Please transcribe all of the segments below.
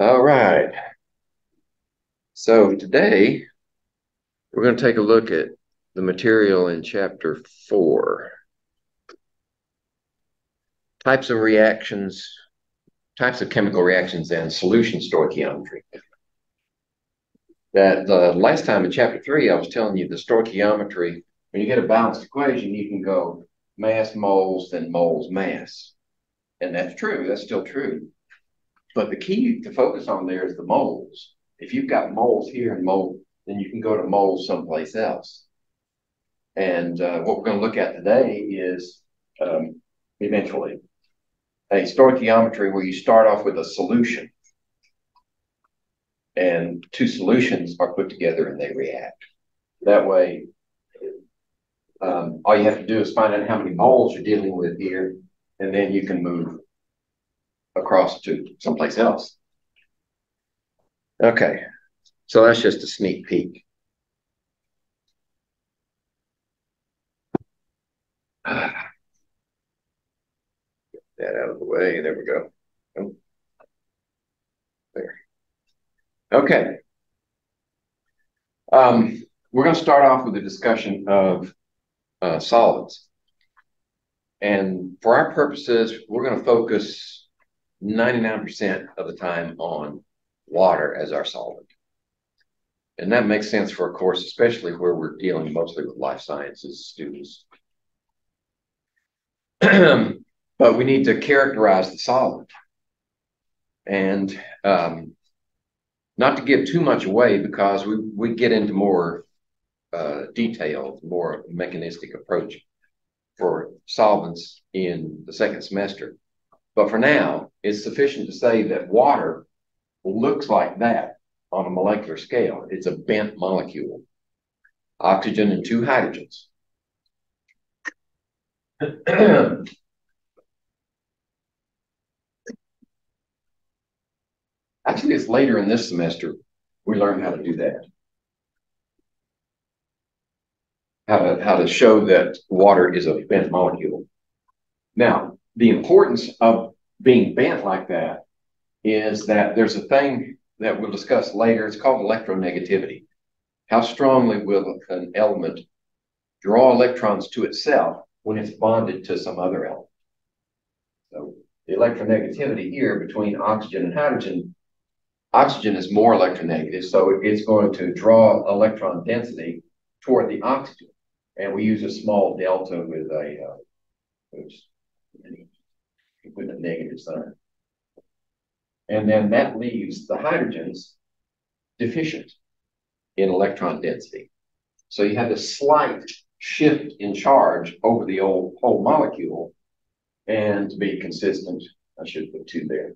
All right. So today we're going to take a look at the material in chapter four. Types of reactions, types of chemical reactions and solution stoichiometry. That the last time in chapter three, I was telling you the stoichiometry, when you get a balanced equation, you can go mass moles, then moles mass. And that's true, that's still true. But the key to focus on there is the moles. If you've got moles here and mole, then you can go to moles someplace else. And uh, what we're going to look at today is um, eventually a stoichiometry where you start off with a solution and two solutions are put together and they react. That way, um, all you have to do is find out how many moles you're dealing with here, and then you can move across to someplace else. Okay, so that's just a sneak peek. Get that out of the way. There we go. There. Okay. Um, we're going to start off with a discussion of uh, solids. And for our purposes, we're going to focus 99% of the time on water as our solvent. And that makes sense for a course, especially where we're dealing mostly with life sciences students. but we need to characterize the solvent. And um, not to give too much away because we, we get into more uh, more mechanistic approach for solvents in the second semester. But for now, it's sufficient to say that water looks like that on a molecular scale. It's a bent molecule, oxygen and two hydrogens. Actually, it's later in this semester we learn how to do that. How to, how to show that water is a bent molecule. Now, the importance of being bent like that is that there's a thing that we'll discuss later. It's called electronegativity. How strongly will an element draw electrons to itself when it's bonded to some other element? So the electronegativity here between oxygen and hydrogen, oxygen is more electronegative, so it's going to draw electron density toward the oxygen. And we use a small delta with a, uh, with a negative sign. And then that leaves the hydrogens deficient in electron density. So you have a slight shift in charge over the old whole molecule. And to be consistent, I should put two there.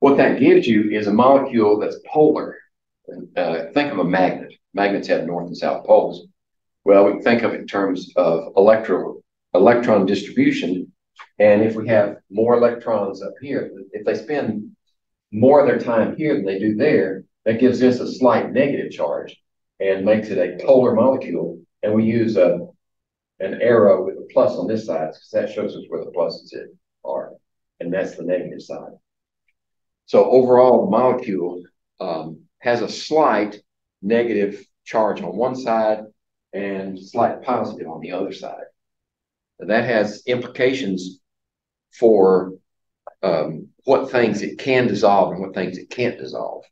What that gives you is a molecule that's polar. Uh, think of a magnet. Magnets have north and south poles. Well, we think of it in terms of electro, electron distribution and if we have more electrons up here, if they spend more of their time here than they do there, that gives us a slight negative charge and makes it a polar molecule. And we use a, an arrow with a plus on this side because that shows us where the pluses are. And that's the negative side. So overall, the molecule um, has a slight negative charge on one side and slight positive on the other side. That has implications for um, what things it can dissolve and what things it can't dissolve.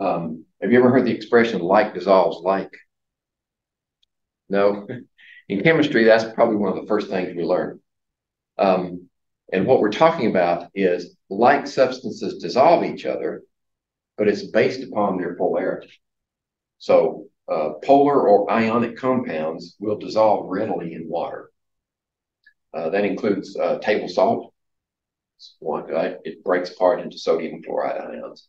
Um, have you ever heard the expression like dissolves like? No? In chemistry, that's probably one of the first things we learn. Um, and what we're talking about is like substances dissolve each other, but it's based upon their polarity. So uh, polar or ionic compounds will dissolve readily in water. Uh, that includes uh, table salt. One, uh, it breaks apart into sodium chloride ions.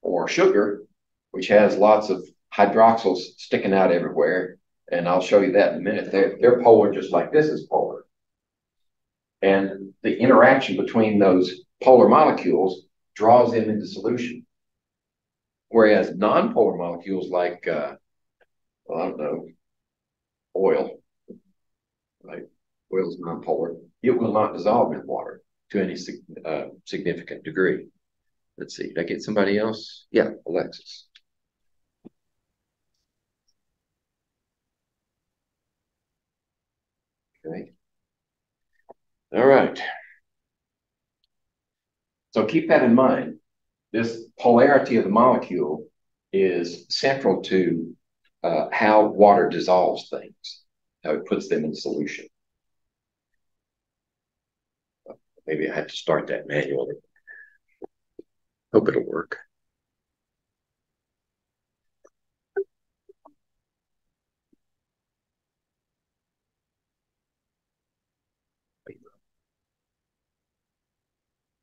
Or sugar, which has lots of hydroxyls sticking out everywhere. And I'll show you that in a minute. They're, they're polar just like this is polar. And the interaction between those polar molecules draws them into solution. Whereas nonpolar molecules like, uh, well, I don't know, oil, right? oil is nonpolar, it will not dissolve in water to any uh, significant degree. Let's see, did I get somebody else? Yeah, Alexis. Okay. All right. So keep that in mind. This polarity of the molecule is central to uh, how water dissolves things, how it puts them in solution. Maybe I have to start that manually. Hope it'll work.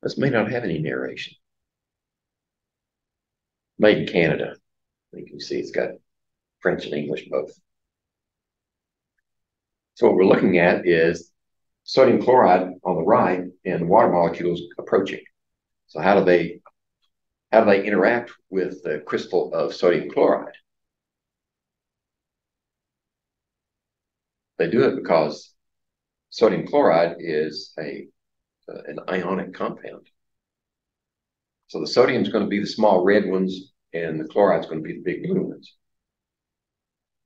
This may not have any narration. Made in Canada. You can see it's got French and English both. So what we're looking at is sodium chloride on the right and water molecules approaching. So how do they how do they interact with the crystal of sodium chloride? They do it because sodium chloride is a uh, an ionic compound. So the sodium is going to be the small red ones, and the chloride is going to be the big blue ones.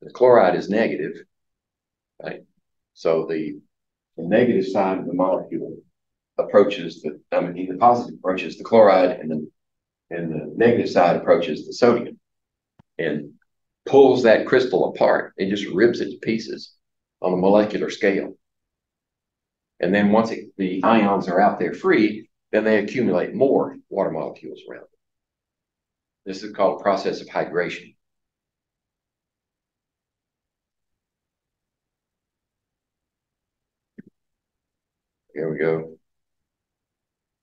The chloride is negative, right? So the, the negative side of the molecule approaches the, I mean, the positive approaches the chloride, and then and the negative side approaches the sodium, and pulls that crystal apart. It just rips it to pieces on a molecular scale. And then once it, the ions are out there free, then they accumulate more water molecules around. it. This is called a process of hydration. Here we go.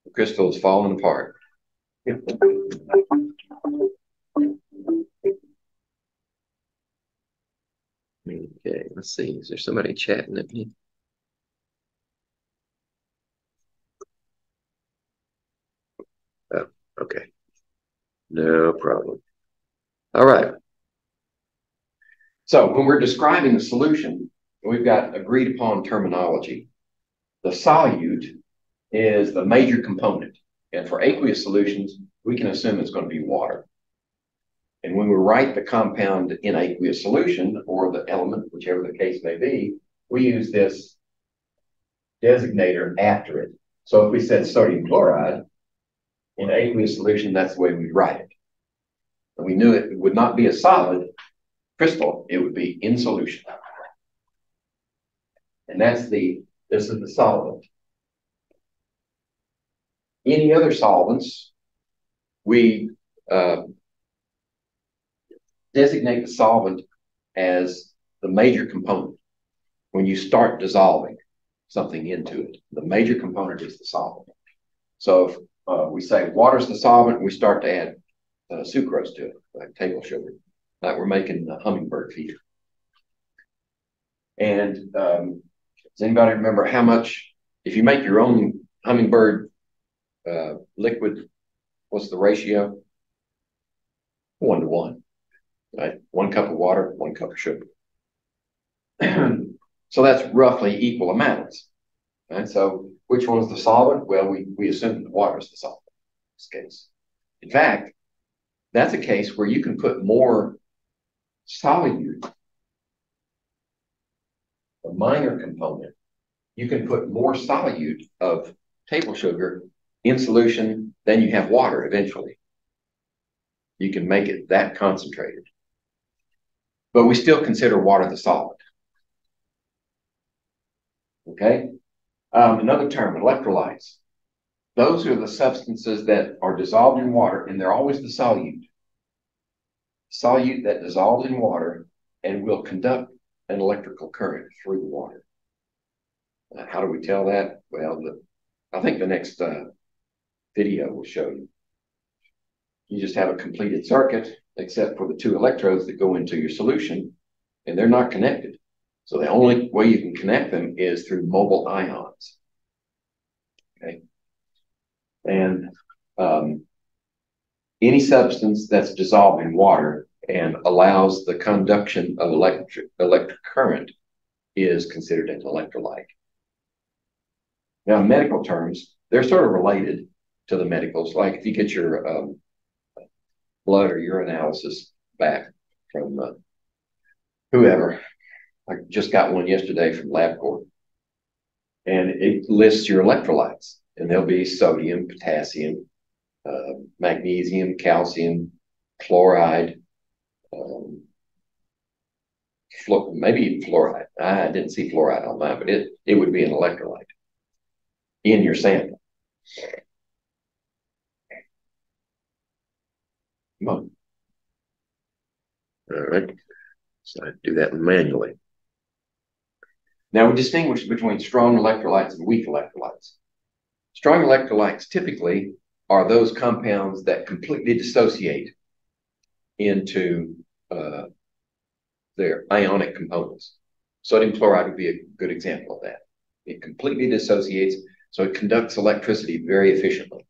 The crystal is falling apart. Okay, let's see. Is there somebody chatting at me? Oh, okay. No problem. All right. So when we're describing the solution, we've got agreed upon terminology. The solute is the major component. And for aqueous solutions, we can assume it's going to be water. And when we write the compound in aqueous solution or the element, whichever the case may be, we use this designator after it. So if we said sodium chloride, in aqueous solution, that's the way we write it. And we knew it would not be a solid crystal, it would be in solution. And that's the, this is the solvent. Any other solvents, we uh, designate the solvent as the major component. When you start dissolving something into it, the major component is the solvent. So if uh, we say water's the solvent, we start to add uh, sucrose to it, like table sugar, like we're making the hummingbird feeder. And um, does anybody remember how much, if you make your own hummingbird uh, liquid, what's the ratio? One to one, right? One cup of water, one cup of sugar. so that's roughly equal amounts. Right? So which one's the solvent? Well, we, we assume the water is the solvent in this case. In fact, that's a case where you can put more solute, a minor component, you can put more solute of table sugar in solution than you have water eventually. You can make it that concentrated. But we still consider water the solvent. Okay? Um, another term, electrolytes. Those are the substances that are dissolved in water, and they're always the solute. Solute that dissolves in water and will conduct an electrical current through the water. Uh, how do we tell that? Well, the, I think the next uh, video will show you. You just have a completed circuit, except for the two electrodes that go into your solution, and they're not connected. So the only way you can connect them is through mobile ions. Okay. And um, any substance that's dissolved in water and allows the conduction of electric, electric current is considered an electrolyte. Now, in medical terms, they're sort of related to the medicals. Like if you get your um, blood or urinalysis back from uh, whoever, I just got one yesterday from LabCorp, and it lists your electrolytes, and there'll be sodium, potassium, uh, magnesium, calcium, chloride, um, maybe even fluoride. I didn't see fluoride on mine, but it, it would be an electrolyte in your sample. Come on. All right. So I do that manually. Now we distinguish between strong electrolytes and weak electrolytes. Strong electrolytes typically are those compounds that completely dissociate into uh, their ionic components. Sodium chloride would be a good example of that. It completely dissociates, so it conducts electricity very efficiently.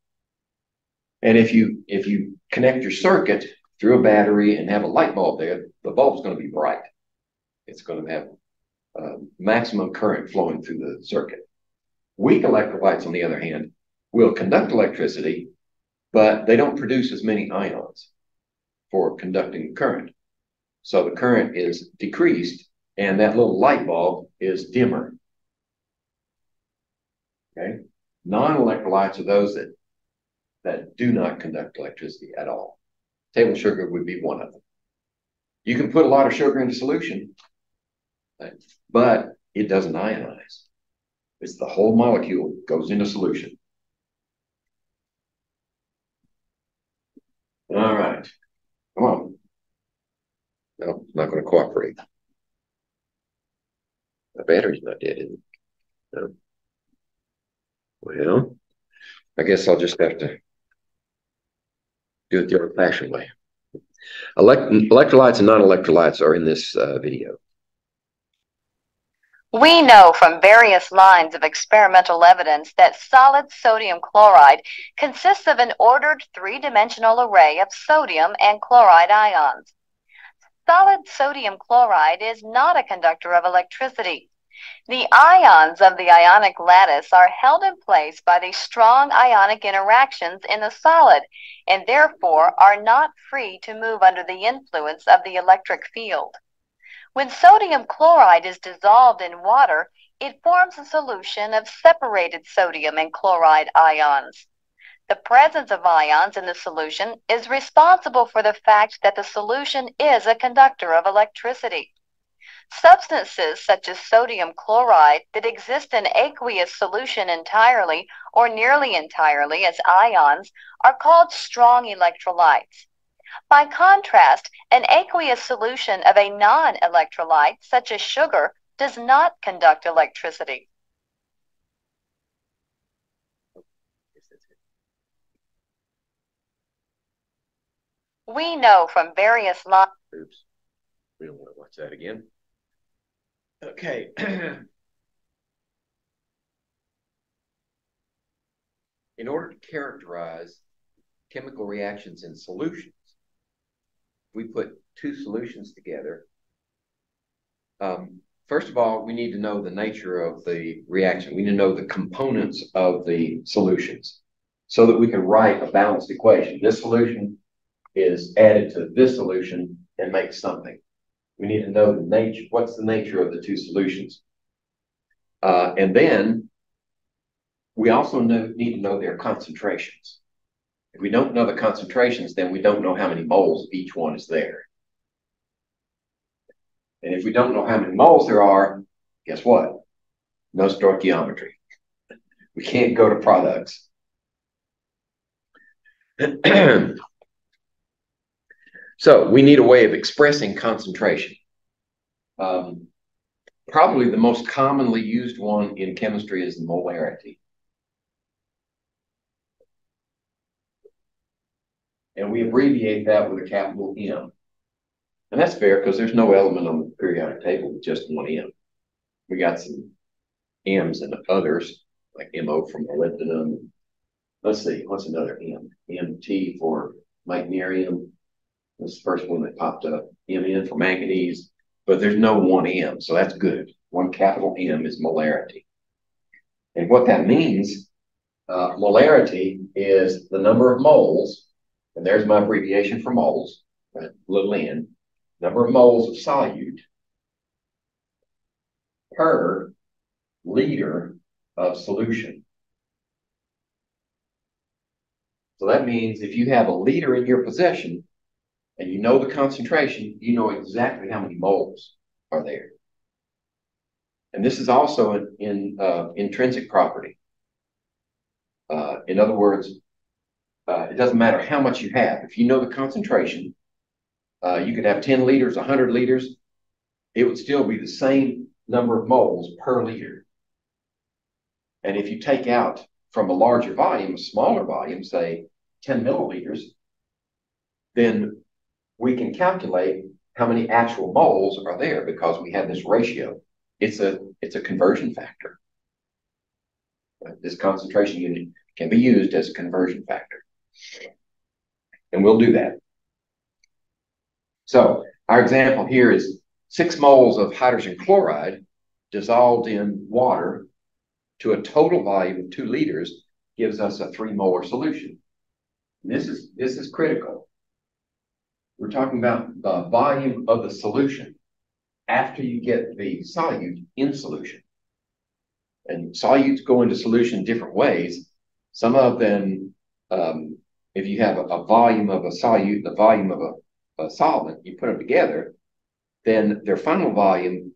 And if you if you connect your circuit through a battery and have a light bulb there, the bulb's going to be bright. It's going to have uh, maximum current flowing through the circuit. Weak electrolytes, on the other hand, will conduct electricity, but they don't produce as many ions for conducting current. So the current is decreased and that little light bulb is dimmer. Okay. Non-electrolytes are those that, that do not conduct electricity at all. Table sugar would be one of them. You can put a lot of sugar into solution, but it doesn't ionize. It's the whole molecule goes into solution. All right. Come on. No, not going to cooperate. The battery's not dead, is it? No. Well, I guess I'll just have to do it the old-fashioned way. Elect electrolytes and non-electrolytes are in this uh, video. We know from various lines of experimental evidence that solid sodium chloride consists of an ordered three-dimensional array of sodium and chloride ions. Solid sodium chloride is not a conductor of electricity. The ions of the ionic lattice are held in place by the strong ionic interactions in the solid and therefore are not free to move under the influence of the electric field. When sodium chloride is dissolved in water, it forms a solution of separated sodium and chloride ions. The presence of ions in the solution is responsible for the fact that the solution is a conductor of electricity. Substances such as sodium chloride that exist in aqueous solution entirely or nearly entirely as ions are called strong electrolytes. By contrast, an aqueous solution of a non-electrolyte, such as sugar, does not conduct electricity. We know from various lines. Oops. We don't want to watch that again. Okay. in order to characterize chemical reactions in solutions, we put two solutions together. Um, first of all, we need to know the nature of the reaction. We need to know the components of the solutions so that we can write a balanced equation. This solution is added to this solution and makes something. We need to know the nature, what's the nature of the two solutions. Uh, and then we also know, need to know their concentrations. If we don't know the concentrations, then we don't know how many moles each one is there. And if we don't know how many moles there are, guess what? No stoichiometry. We can't go to products. So we need a way of expressing concentration. Um, probably the most commonly used one in chemistry is the molarity. And we abbreviate that with a capital M. And that's fair because there's no element on the periodic table with just one M. We got some M's and others, like MO from molybdenum. Let's see, what's another M? MT for meitnerium. This the first one that popped up, Mn for manganese, but there's no one M, so that's good. One capital M is molarity. And what that means Uh, molarity is the number of moles, and there's my abbreviation for moles, right? Little n, number of moles of solute per liter of solution. So that means if you have a liter in your possession and you know the concentration, you know exactly how many moles are there. And this is also an in uh, intrinsic property. Uh, in other words, uh, it doesn't matter how much you have. If you know the concentration, uh, you could have 10 liters, 100 liters, it would still be the same number of moles per liter. And if you take out from a larger volume, a smaller volume, say 10 milliliters, then we can calculate how many actual moles are there because we have this ratio. It's a, it's a conversion factor. This concentration unit can be used as a conversion factor. And we'll do that. So our example here is six moles of hydrogen chloride dissolved in water to a total volume of two liters gives us a three molar solution. And this is this is critical. We're talking about the volume of the solution after you get the solute in solution. And solutes go into solution different ways. Some of them, um, if you have a, a, volume of a solute, the volume of a, a, solvent, you put them together, then their final volume,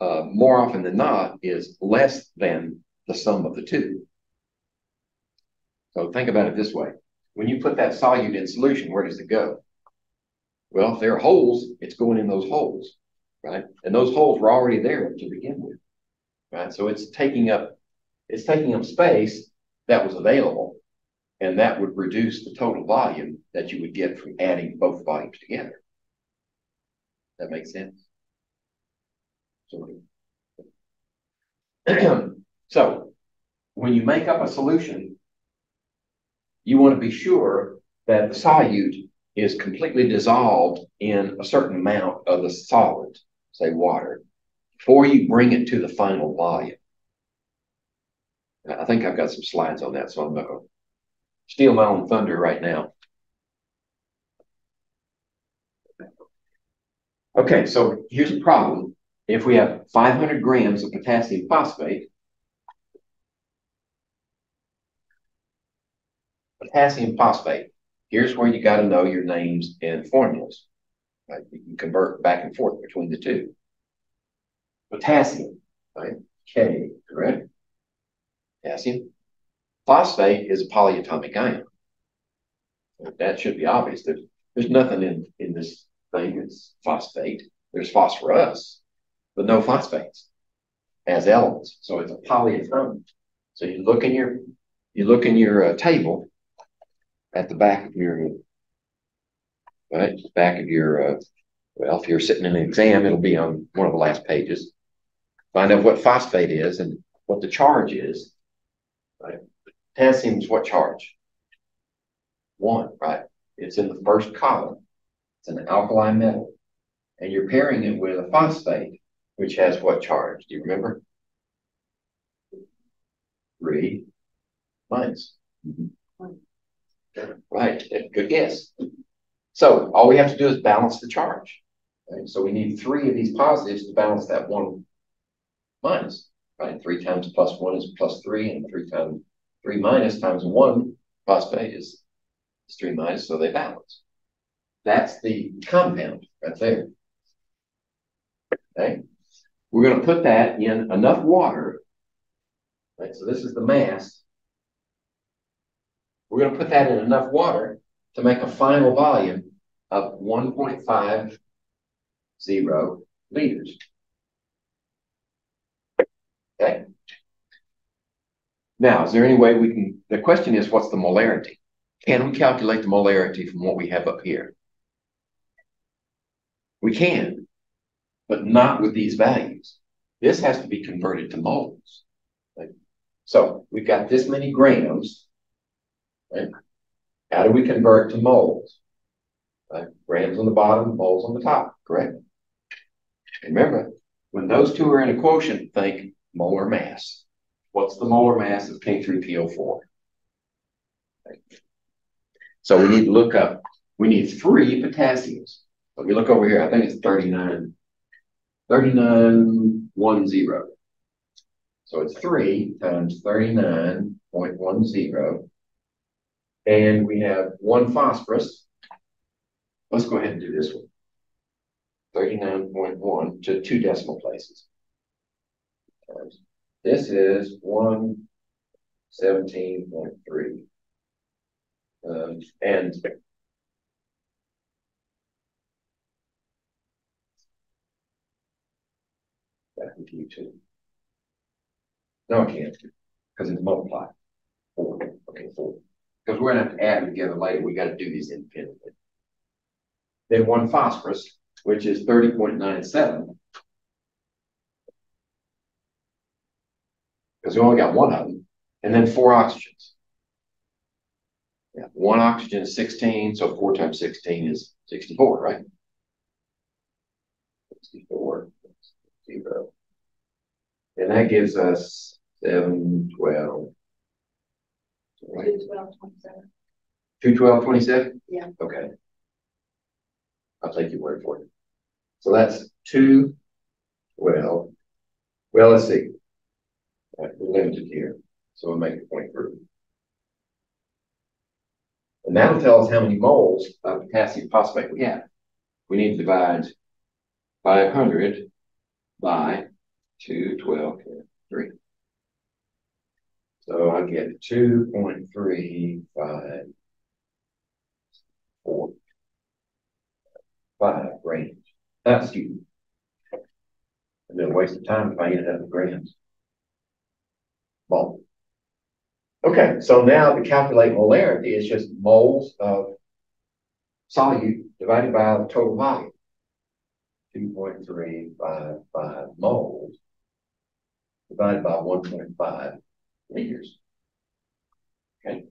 uh, more often than not, is less than the sum of the two. So think about it this way. When you put that solute in solution, where does it go? Well, if there are holes, it's going in those holes, right? And those holes were already there to begin with right? So it's taking up it's taking up space that was available, and that would reduce the total volume that you would get from adding both volumes together. That makes sense. so when you make up a solution, you want to be sure that the solute is completely dissolved in a certain amount of the solid, say water, before you bring it to the final volume. I think I've got some slides on that, so I'm going to steal my own thunder right now. Okay, so here's a problem. If we have 500 grams of potassium phosphate, potassium phosphate, here's where you got to know your names and formulas. Right? You can convert back and forth between the two potassium, right? K, correct? Potassium. Phosphate is a polyatomic ion. That should be obvious. There's, there's nothing in, in this thing that's phosphate. There's phosphorus, but no phosphates as elements. So it's a polyatomic. So you look in your you look in your uh, table at the back of your right back of your uh, well if you're sitting in an exam it'll be on one of the last pages Find out what phosphate is and what the charge is. Right? Potassium is what charge? One, right? It's in the first column. It's an alkali metal. And you're pairing it with a phosphate, which has what charge? Do you remember? Three minus. Right, good guess. So all we have to do is balance the charge. Right? So we need three of these positives to balance that one minus, right? Three times plus one is plus three, and three times three minus times one phosphate is, is three minus, so they balance. That's the compound right there. Okay. We're going to put that in enough water. Right, so this is the mass. We're going to put that in enough water to make a final volume of 1.50 liters. Okay. Now, is there any way we can, the question is, what's the molarity? Can we calculate the molarity from what we have up here? We can, but not with these values. This has to be converted to moles. So we've got this many grams. Right? How do we convert to moles? Right? Grams on the bottom, moles on the top, correct? Remember, when those two are in a quotient, think molar mass. What's the molar mass of K3PO4? So we need to look up, we need three potassiums. Let me look over here. I think it's 39, 3910. So it's three times 39.10. And we have one phosphorus. Let's go ahead and do this one. 39.1 to two decimal places. This is 117.3. Um, and that confused too. No, I can't, because it's multiplied. Four, okay, four. Because we're gonna have to add them together later, we gotta do these independently. Then one phosphorus, which is thirty point nine seven. Because we only got one of them, and then four oxygens. Yeah, one oxygen is sixteen, so four times sixteen is sixty-four, right? Sixty-four, zero. And that gives us seven, twelve. Right, Two twelve twenty-seven. two twelve, twenty-seven? Yeah. Okay. I'll take your word for it. So that's two, twelve. Well, well, let's see. We're limited here, so we'll make a point group. And that'll tell us how many moles of potassium phosphate we have. We need to divide five hundred by two, twelve, three. So I get 2.354 grams. That's ah, excuse. It'd be a waste of time if I ended up with grams. Ball. Okay, so now to calculate molarity, it's just moles of solute divided by the total volume. 2.355 moles divided by 1.5 Figures, Okay.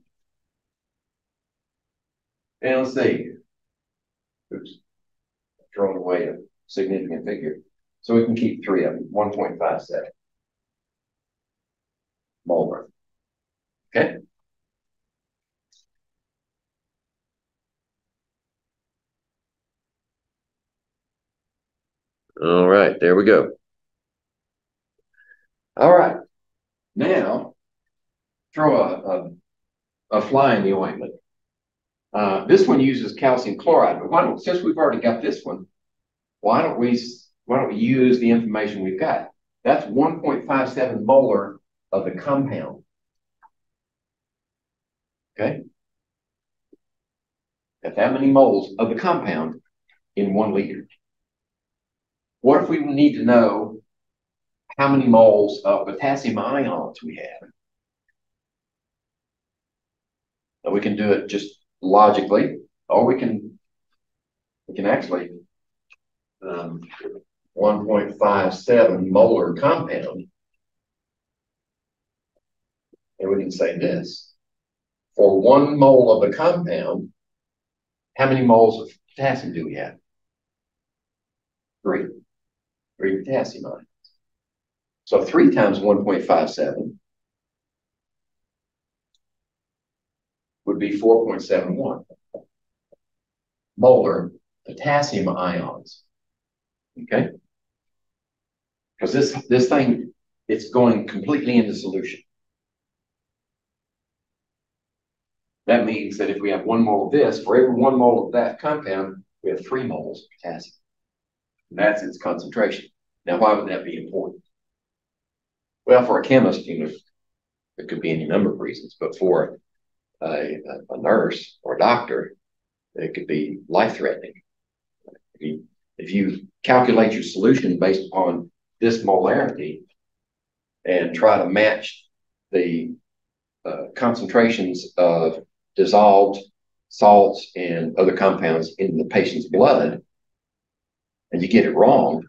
And let's see. Oops. Thrown away a significant figure. So we can keep three of them, 1.57 molar. Okay. All right, there we go. All right. Now, throw a, a, a fly in the ointment. Uh, this one uses calcium chloride, but why don't, since we've already got this one, why don't we, why don't we use the information we've got? That's one point five seven molar of the compound. Okay? That's how many moles of the compound in one liter. What if we need to know how many moles of potassium ions we have? We can do it just logically, or we can we can actually um, 1.57 molar compound. And we can say this. For one mole of the compound, how many moles of potassium do we have? Three. Three potassium ions. So three times 1.57 be 4.71 molar potassium ions. Okay? Because this, this thing, it's going completely into solution. That means that if we have one mole of this, for every one mole of that compound, we have three moles of potassium. And that's its concentration. Now, why would that be important? Well, for a chemist, you know, it could be any number of reasons, but for a, a nurse or a doctor, it could be life-threatening. If you, if you calculate your solution based upon this molarity and try to match the uh, concentrations of dissolved salts and other compounds in the patient's blood, and you get it wrong,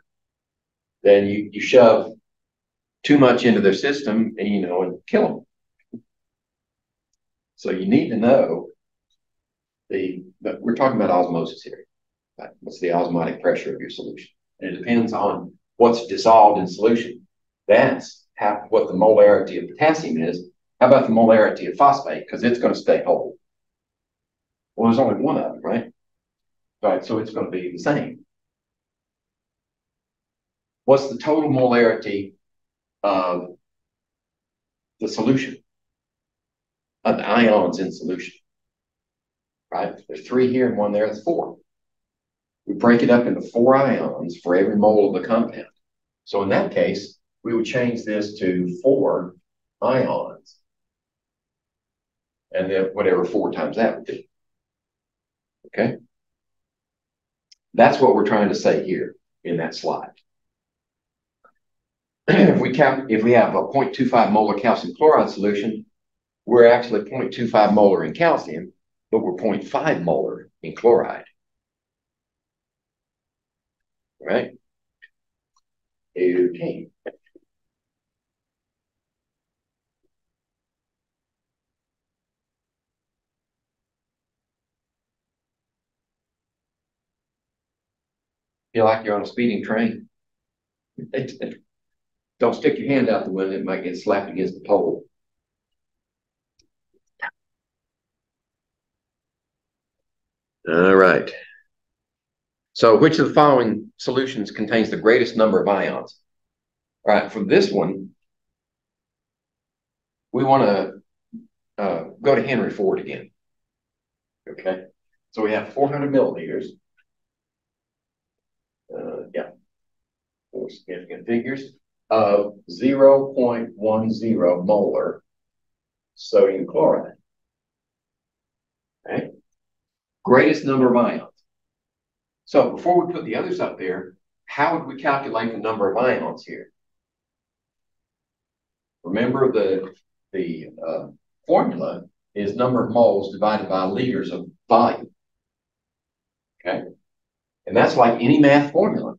then you, you shove too much into their system and, you know, and kill them. So you need to know the, but we're talking about osmosis here. Right? What's the osmotic pressure of your solution? And it depends on what's dissolved in solution. That's how, what the molarity of potassium is. How about the molarity of phosphate? Because it's going to stay whole. Well, there's only one of them, right? Right, so it's going to be the same. What's the total molarity of the solution? Of ions in solution? Right, there's three here and one there, that's four. We break it up into four ions for every mole of the compound. So in that case, we would change this to four ions. And then whatever four times that would be. Okay? That's what we're trying to say here in that slide. if we if we have a 0.25 molar calcium chloride solution, we're actually 0.25 molar in calcium, but we're 0.5 molar in chloride. Right? Okay. Feel like you're on a speeding train. Don't stick your hand out the window, it might get slapped against the pole. All right. So which of the following solutions contains the greatest number of ions? All right, for this one, we want to uh, go to Henry Ford again. Okay, so we have 400 milliliters. Uh, yeah, four significant figures of 0.10 molar sodium chloride. Okay, greatest number of ions. So before we put the others up there, how would we calculate the number of ions here? Remember the, the uh, formula is number of moles divided by liters of volume. Okay? And that's like any math formula.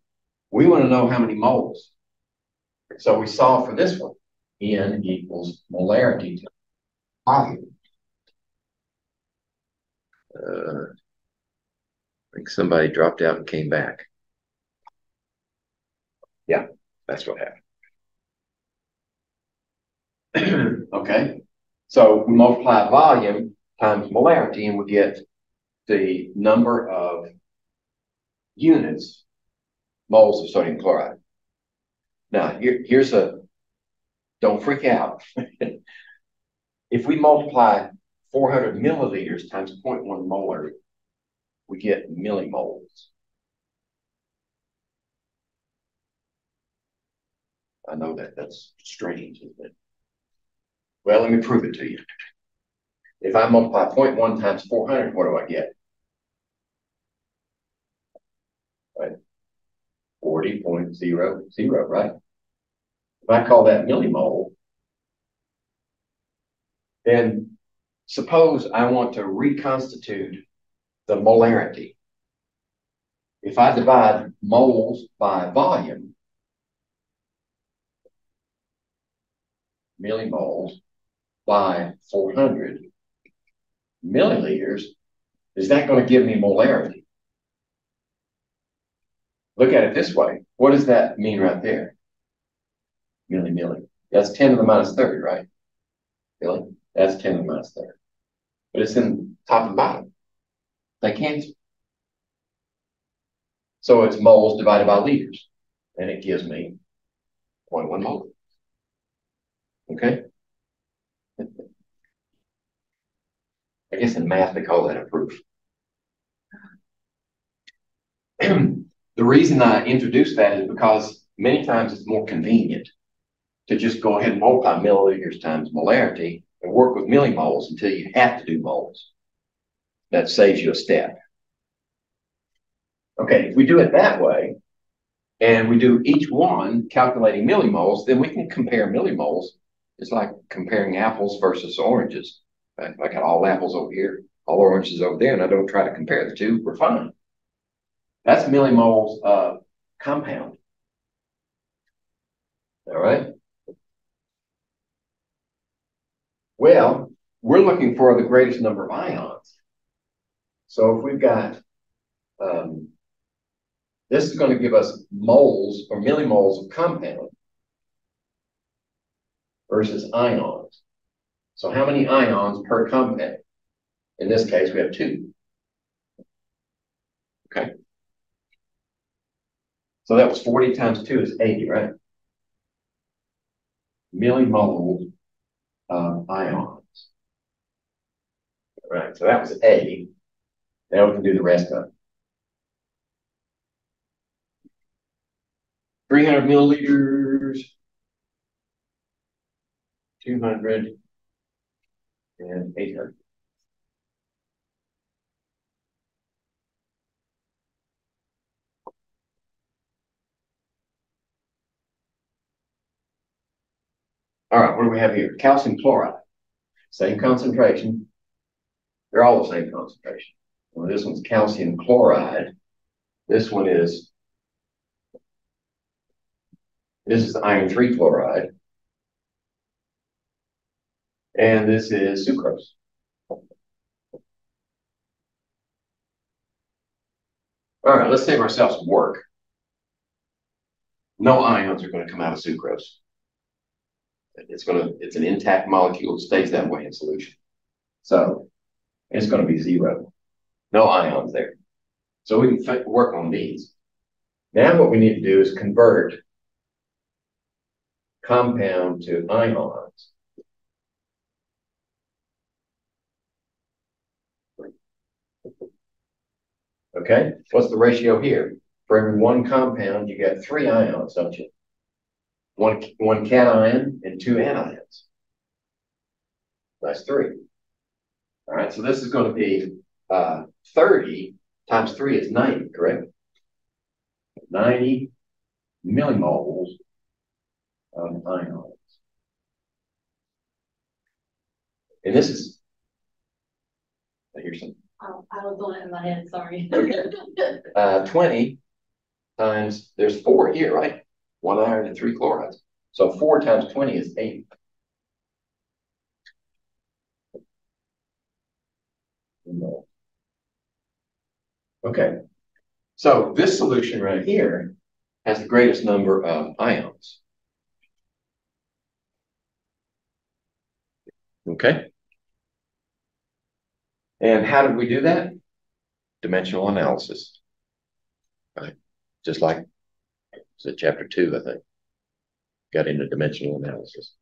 We want to know how many moles. So we solve for this one. N equals molarity to volume. Uh, I think somebody dropped out and came back. Yeah, that's what happened. okay, so we multiply volume times molarity and we get the number of units, moles of sodium chloride. Now, here, here's a, don't freak out. if we multiply 400 milliliters times 0.1 molar, we get millimoles. I know that that's strange, isn't it? Well, let me prove it to you. If I multiply 0.1 times 400, what do I get? Right? 40.00, right? If I call that millimole, then suppose I want to reconstitute the molarity. If I divide moles by volume, millimoles by 400 milliliters, is that going to give me molarity? Look at it this way. What does that mean right there? Milli, milli. That's 10 to the minus third, right? Really? That's 10 to the minus third. But it's in top and bottom. They cancel. So it's moles divided by liters. And it gives me 0.1 mole. Okay? I guess in math they call that a proof. the reason I introduced that is because many times it's more convenient to just go ahead and multiply milliliters times molarity and work with millimoles until you have to do moles that saves you a step. Okay, if we do it that way, and we do each one calculating millimoles, then we can compare millimoles. It's like comparing apples versus oranges. I got all apples over here, all oranges over there, and I don't try to compare the two. We're fine. That's millimoles uh, compound. All right. Well, we're looking for the greatest number of ions. So if we've got, um, this is going to give us moles or millimoles of compound versus ions. So how many ions per compound? In this case, we have two. Okay. So that was forty times two is eighty, right? Millimoles um, ions. Right, so that was A. Now we can do the rest of it. 300 milliliters, 200, and 800. All right, what do we have here? Calcium chloride. Same concentration. They're all the same concentration. Well, this one's calcium chloride. This one is this is iron three chloride. And this is sucrose. All right, let's save ourselves some work. No ions are going to come out of sucrose. It's going to, it's an intact molecule, stays that way in solution. So it's going to be zero. No ions there. So we can work on these. Now what we need to do is convert compound to ions. Okay, what's the ratio here? For every one compound, you get three ions, don't you? One, one cation and two anions. That's three. All right, so this is going to be uh, 30 times 3 is 90, correct? 90 millimoles of ions. And this is, I hear some. Oh, I was going in my head, sorry. Okay. Uh, 20 times, there's four here, right? One iron and three chlorides. So four times 20 is eight. Okay, so this solution right here has the greatest number of ions. Okay. And how did we do that? Dimensional analysis. Right. Just like chapter two, I think. Got into dimensional analysis.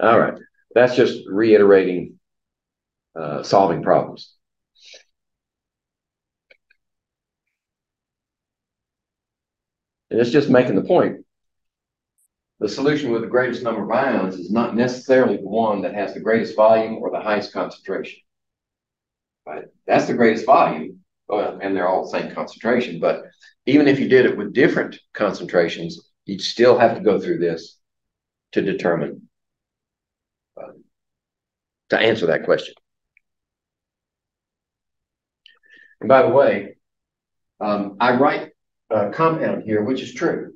All right. That's just reiterating uh, solving problems. And it's just making the point. The solution with the greatest number of ions is not necessarily the one that has the greatest volume or the highest concentration. Right? That's the greatest volume, well, and they're all the same concentration. But even if you did it with different concentrations, you'd still have to go through this to determine, uh, to answer that question. And by the way, um, I write a compound here, which is true.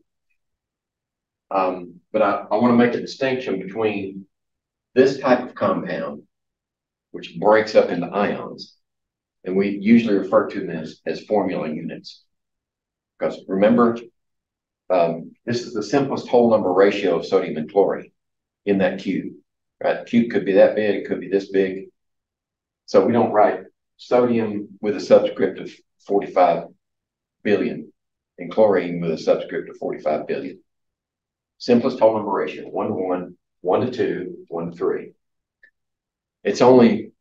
Um, but I, I want to make a distinction between this type of compound, which breaks up into ions, and we usually refer to them as, as formula units. Because remember, um, this is the simplest whole number ratio of sodium and chlorine in that cube. Right? Cube could be that big, it could be this big. So we don't write sodium with a subscript of 45 billion and chlorine with a subscript of 45 billion. Simplest whole number ratio, one to one, one to two, one to three. It's only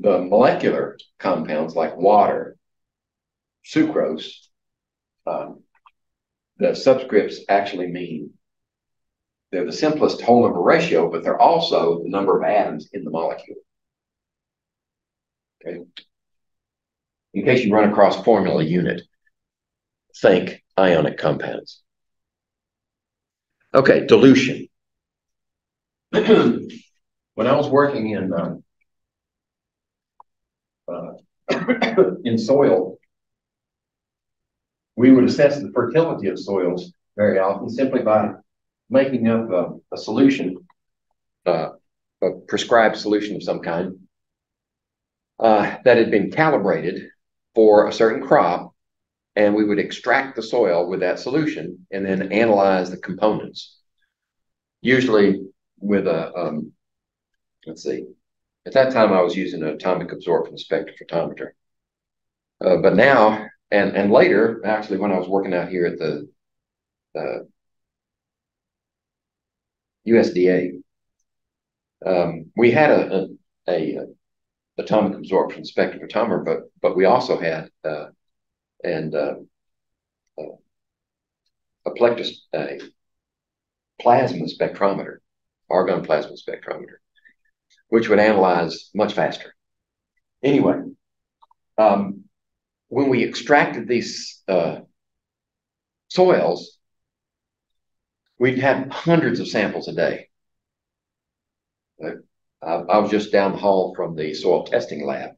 the molecular compounds like water, sucrose, um, the subscripts actually mean they're the simplest whole number ratio, but they're also the number of atoms in the molecule. Okay. In case you run across formula unit, think ionic compounds. Okay, dilution. when I was working in uh, uh, in soil, we would assess the fertility of soils very often simply by making up a, a solution, uh, a prescribed solution of some kind uh, that had been calibrated for a certain crop and we would extract the soil with that solution and then analyze the components. Usually with a, um, let's see, at that time I was using an atomic absorption spectrophotometer. Uh, but now, and, and later, actually, when I was working out here at the uh, USDA, um, we had a, a, a, atomic absorption spectrophotometer, but but we also had uh, and uh, uh, a plectus, a plasma spectrometer, argon plasma spectrometer, which would analyze much faster. Anyway, um, when we extracted these uh, soils, we'd have hundreds of samples a day. I, I was just down the hall from the soil testing lab,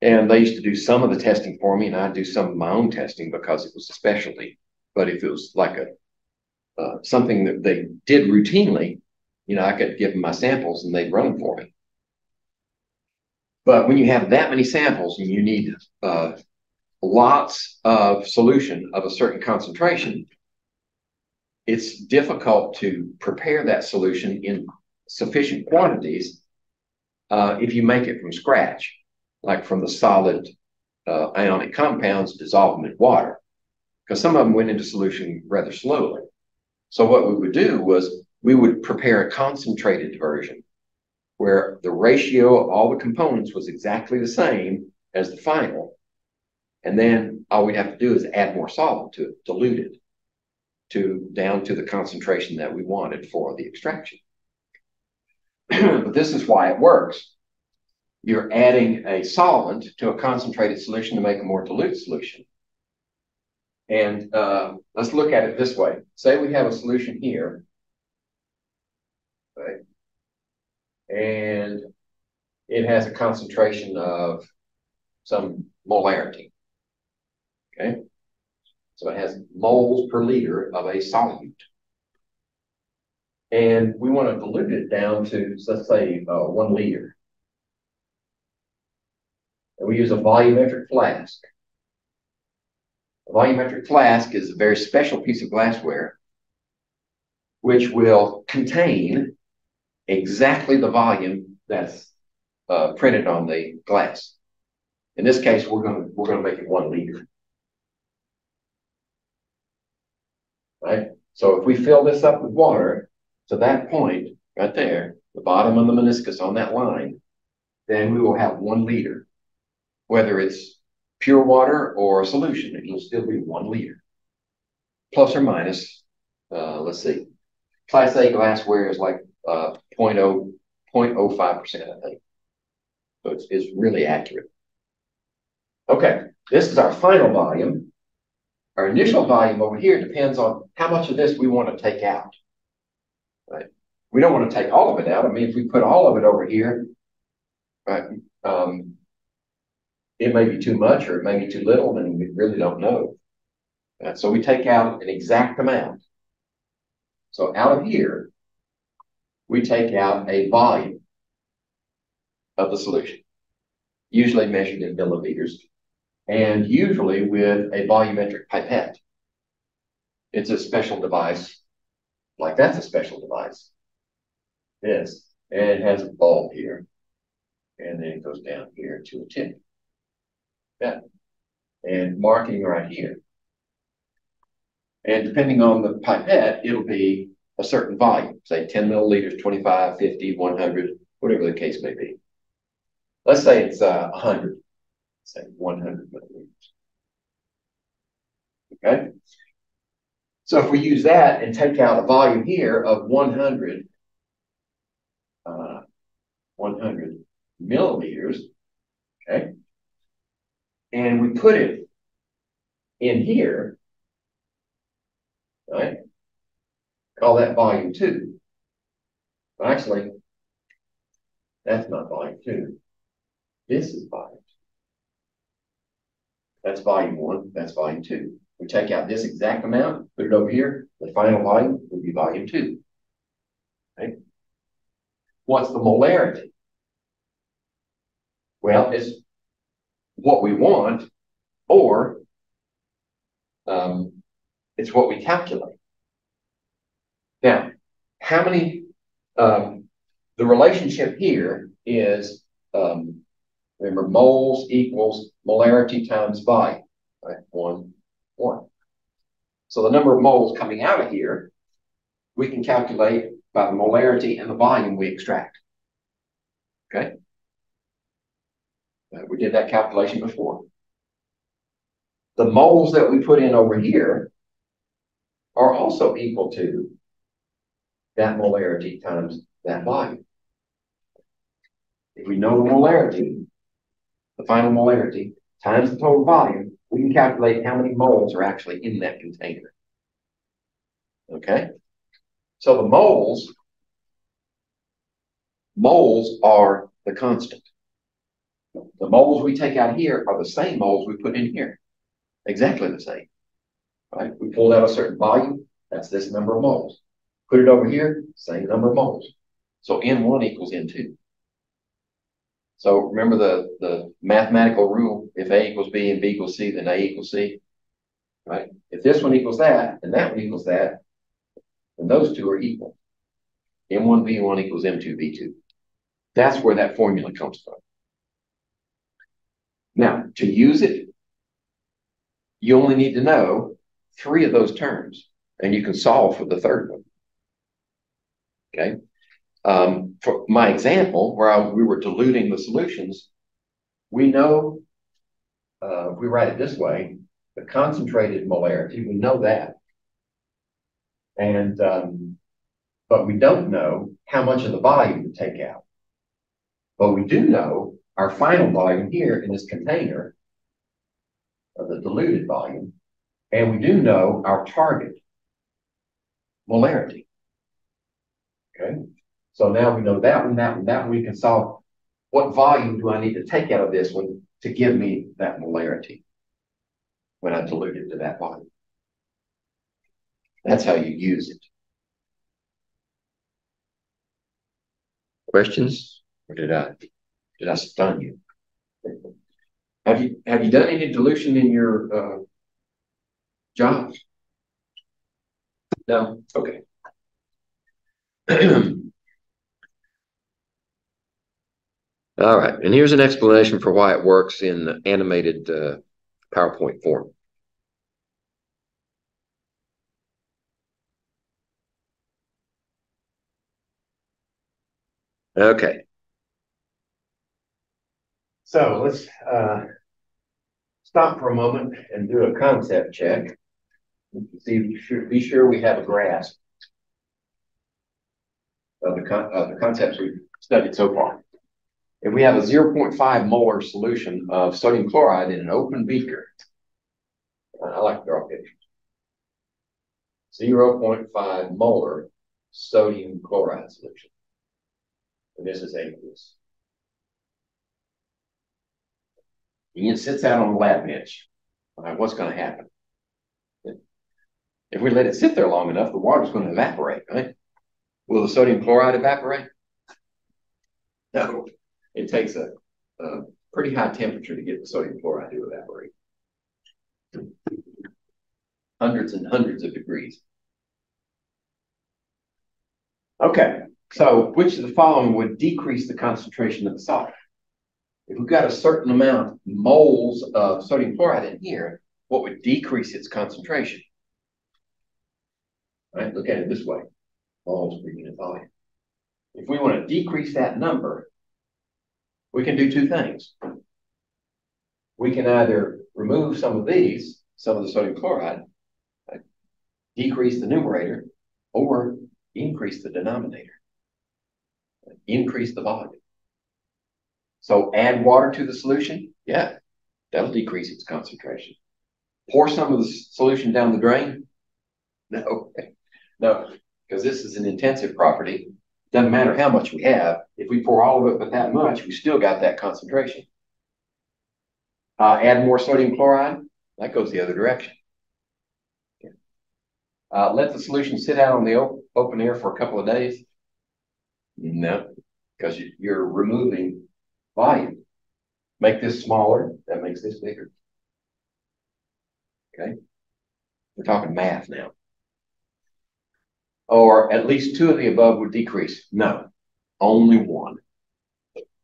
and they used to do some of the testing for me, and I'd do some of my own testing because it was a specialty. But if it was like a uh, something that they did routinely, you know, I could give them my samples and they'd run them for me. But when you have that many samples and you need uh, lots of solution of a certain concentration, it's difficult to prepare that solution in sufficient quantities uh, if you make it from scratch, like from the solid uh, ionic compounds, dissolve them in water, because some of them went into solution rather slowly. So what we would do was we would prepare a concentrated version where the ratio of all the components was exactly the same as the final. And then all we'd have to do is add more solvent to it, dilute it to down to the concentration that we wanted for the extraction. but this is why it works. You're adding a solvent to a concentrated solution to make a more dilute solution. And uh, let's look at it this way. Say we have a solution here, right? And it has a concentration of some molarity, okay? So it has moles per liter of a solute. And we want to dilute it down to, let's say, uh, one liter. And we use a volumetric flask. A volumetric flask is a very special piece of glassware which will contain exactly the volume that's uh, printed on the glass. In this case, we're going to we're going to make it one liter. Right? So if we fill this up with water to that point right there, the bottom of the meniscus on that line, then we will have one liter, whether it's pure water or a solution, it will still be one liter. Plus or minus, uh, let's see. Class A glassware is like uh, 0.0, 0.05%, I think. So it's, it's really accurate. Okay, this is our final volume. Our initial volume over here depends on how much of this we want to take out. Right? We don't want to take all of it out. I mean, if we put all of it over here, right, um, it may be too much or it may be too little, and we really don't know. Uh, so we take out an exact amount. So out of here, we take out a volume of the solution, usually measured in milliliters, and usually with a volumetric pipette. It's a special device, like that's a special device. This, and it has a bulb here, and then it goes down here to a tip. Yeah. And marking right here. And depending on the pipette, it'll be a certain volume, say 10 milliliters, 25, 50, 100, whatever the case may be. Let's say it's uh, 100, say 100 milliliters. Okay? So if we use that and take out a volume here of 100, uh, 100 milliliters, okay? and we put it in here, right? Call that volume two. But actually, that's not volume two. This is volume two. That's volume one, that's volume two. We take out this exact amount, put it over here, the final volume would be volume two. Okay. What's the molarity? Well, it's what we want, or um, it's what we calculate. Now, how many, um, the relationship here is um, Remember, moles equals molarity times volume, right? One, one. So the number of moles coming out of here, we can calculate by the molarity and the volume we extract. Okay? Uh, we did that calculation before. The moles that we put in over here are also equal to that molarity times that volume. If we know the molarity, the final molarity, times the total volume, we can calculate how many moles are actually in that container. Okay? So the moles, moles are the constant. The moles we take out here are the same moles we put in here. Exactly the same. Right? We pulled out a certain volume, that's this number of moles. Put it over here, same number of moles. So N1 equals N2. So remember the, the mathematical rule, if A equals B and B equals C, then A equals C, right? If this one equals that, and that one equals that, then those two are equal. M1 V1 equals M2 V2. That's where that formula comes from. Now, to use it, you only need to know three of those terms, and you can solve for the third one. Okay? Um, for my example, where I, we were diluting the solutions, we know, uh, if we write it this way, the concentrated molarity, we know that. And, um, but we don't know how much of the volume to take out. But we do know our final volume here in this container, the diluted volume, and we do know our target molarity. Okay. So now we know that one, that one, that one. We can solve what volume do I need to take out of this one to give me that molarity when I dilute it to that volume. That's how you use it. Questions? Or did I did I stun you? Have you have you done any dilution in your uh, job? No? Okay. All right, and here's an explanation for why it works in animated uh, PowerPoint form. Okay. So let's uh, stop for a moment and do a concept check. See, be sure we have a grasp of the, con of the concepts we've studied so far. If we have a 0.5 molar solution of sodium chloride in an open beaker, I like to draw pictures. 0.5 molar sodium chloride solution. And this is aqueous. And It sits out on the lab bench. Right, what's going to happen? If we let it sit there long enough, the water's going to evaporate, right? Will the sodium chloride evaporate? No. It takes a, a pretty high temperature to get the sodium chloride to evaporate. Hundreds and hundreds of degrees. Okay, so which of the following would decrease the concentration of the solid? If we've got a certain amount moles of sodium chloride in here, what would decrease its concentration? Right, look at it this way, moles per unit volume. If we want to decrease that number, we can do two things. We can either remove some of these, some of the sodium chloride, decrease the numerator, or increase the denominator, increase the volume. So add water to the solution, yeah, that'll decrease its concentration. Pour some of the solution down the drain, no, no, because this is an intensive property. Doesn't matter how much we have. If we pour all of it but that much, we still got that concentration. Uh, add more sodium chloride, that goes the other direction. Uh, let the solution sit out on the op open air for a couple of days. No, because you, are removing volume. Make this smaller, that makes this bigger. Okay, we're talking math now or at least two of the above would decrease. No, only one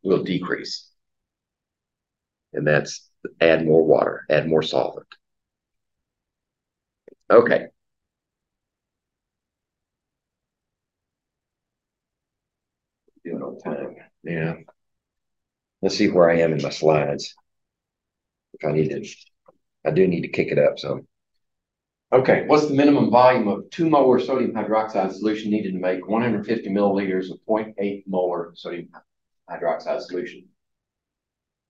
will decrease. And that's add more water, add more solvent. Okay. Doing on time. Yeah. Let's see where I am in my slides. If I need to, I do need to kick it up some. Okay, what's the minimum volume of two molar sodium hydroxide solution needed to make one hundred fifty milliliters of 0.8 molar sodium hydroxide solution?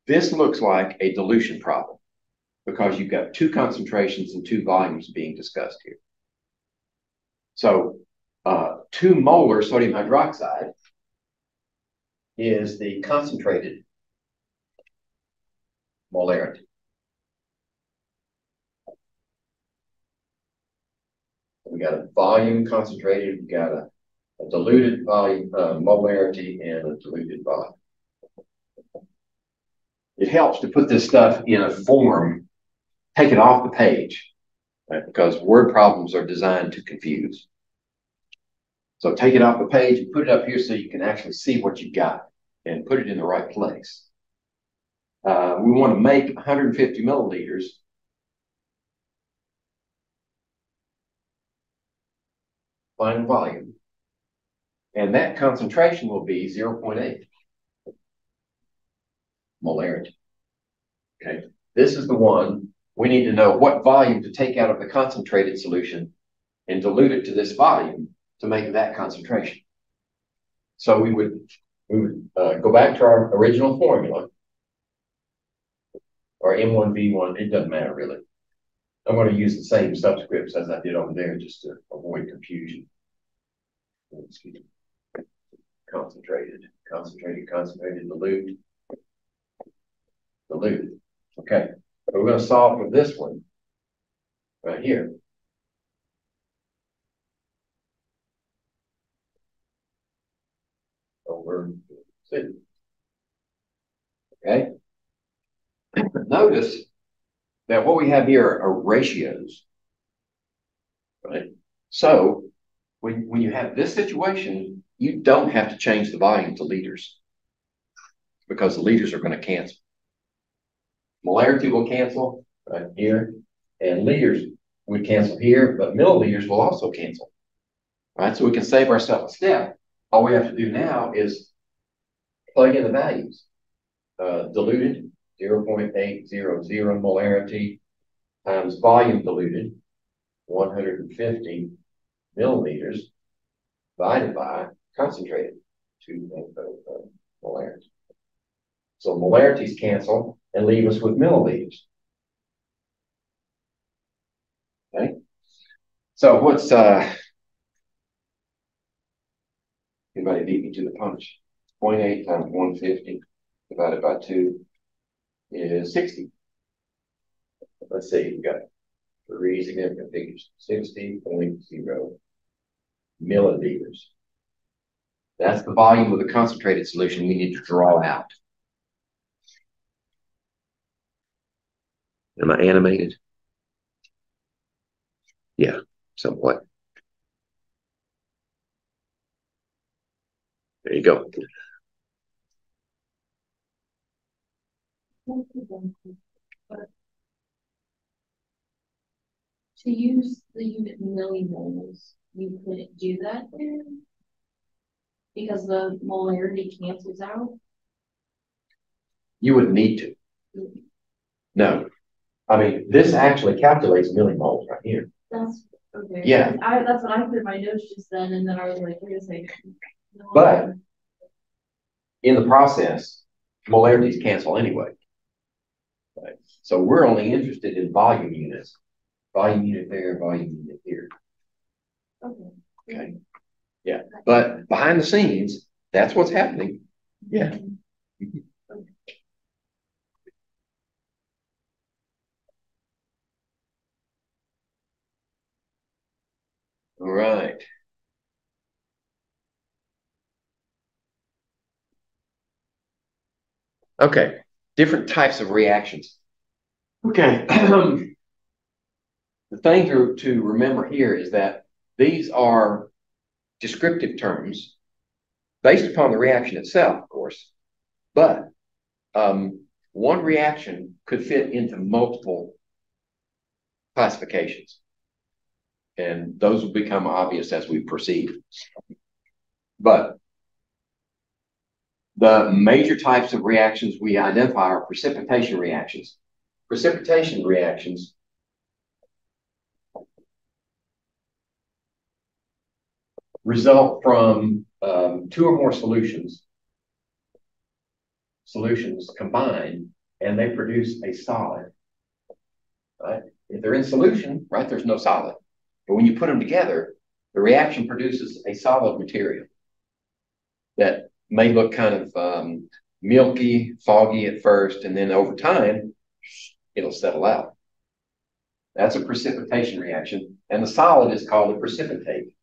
This looks like a dilution problem because you've got two concentrations and two volumes being discussed here. So uh, two molar sodium hydroxide is the concentrated molarity. We got a volume concentrated, we got a, a diluted volume, uh, molarity, and a diluted volume. It helps to put this stuff in a form, take it off the page, right? because word problems are designed to confuse. So take it off the page and put it up here so you can actually see what you got and put it in the right place. Uh, we want to make 150 milliliters final volume. And that concentration will be 0.8 molarity. Okay, this is the one we need to know what volume to take out of the concentrated solution and dilute it to this volume to make that concentration. So we would we would uh, go back to our original formula or M1V1, it doesn't matter really. I'm going to use the same subscripts as I did over there just to avoid confusion. Concentrated, concentrated, concentrated, dilute, dilute. Okay, we're going to solve for this one right here. Over C. Okay. Notice that what we have here are ratios, right? So when, when you have this situation, you don't have to change the volume to liters because the liters are going to cancel. Molarity will cancel right here, and liters would cancel here, but milliliters will also cancel. Right, so we can save ourselves a step. All we have to do now is plug in the values. Uh, diluted 0.800 molarity times volume diluted 150 milliliters divided by concentrated 2.00 molarity. So molarities cancel and leave us with milliliters. Okay. So what's uh anybody beat me to the punch? 0.8 times 150 divided by 2 is 60. Let's say we've got three significant figures, 60.0 milliliters. That's the volume of the concentrated solution we need to draw out. Am I animated? Yeah, somewhat. There you go. To use the unit millimoles, you couldn't do that there? Because the molarity cancels out? You would need to. No. I mean, this actually calculates millimoles right here. That's, okay. Yeah. I, that's what I put in my notes just then, and then I was like, wait a second. No. But in the process, molarities cancel anyway. Right. So we're only interested in volume units. Volume unit there, volume unit here. Okay. Okay. Yeah. But behind the scenes, that's what's happening. Yeah. All right. Okay, different types of reactions. Okay, the thing to, to remember here is that these are descriptive terms based upon the reaction itself, of course, but um, one reaction could fit into multiple classifications. And those will become obvious as we proceed. But the major types of reactions we identify are precipitation reactions. Precipitation reactions result from um, two or more solutions solutions combined and they produce a solid. Right? If they're in solution, right, there's no solid. But when you put them together, the reaction produces a solid material that may look kind of um, milky, foggy at first, and then over time, it'll settle out. That's a precipitation reaction, and the solid is called a precipitate.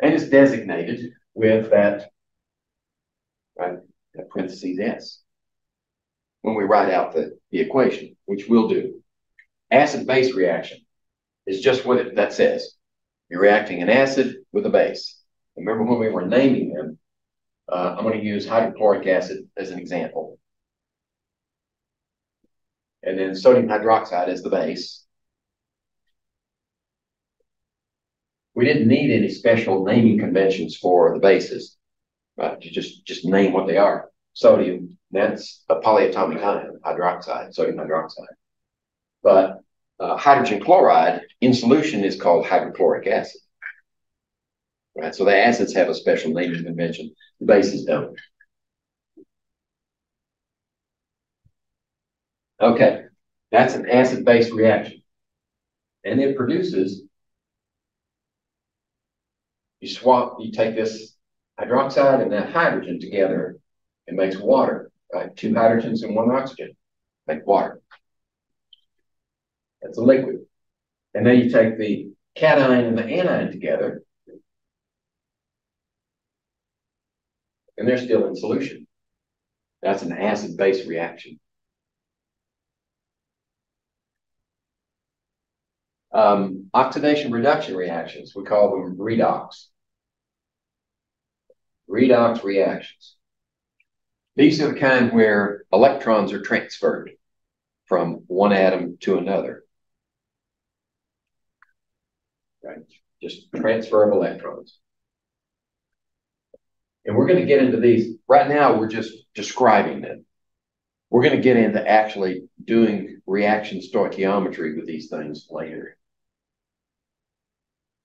and it's designated with that, right, that parentheses S when we write out the, the equation, which we'll do. Acid-base reaction is just what it, that says. You're reacting an acid with a base. Remember when we were naming them, uh, I'm going to use hydrochloric acid as an example. And then sodium hydroxide as the base. we didn't need any special naming conventions for the bases, right? You just, just name what they are. Sodium, that's a polyatomic ion, hydroxide, sodium hydroxide. But uh, hydrogen chloride in solution is called hydrochloric acid. Right, so the acids have a special naming convention. The bases don't. Okay, that's an acid-base reaction. And it produces you swap, you take this hydroxide and that hydrogen together, it makes water, right? Two hydrogens and one oxygen make water. That's a liquid. And then you take the cation and the anion together, and they're still in solution. That's an acid-base reaction. Um, oxidation reduction reactions, we call them redox. Redox reactions. These are the kind where electrons are transferred from one atom to another. Right? Just transfer of electrons. And we're going to get into these. Right now, we're just describing them. We're going to get into actually doing reaction stoichiometry with these things later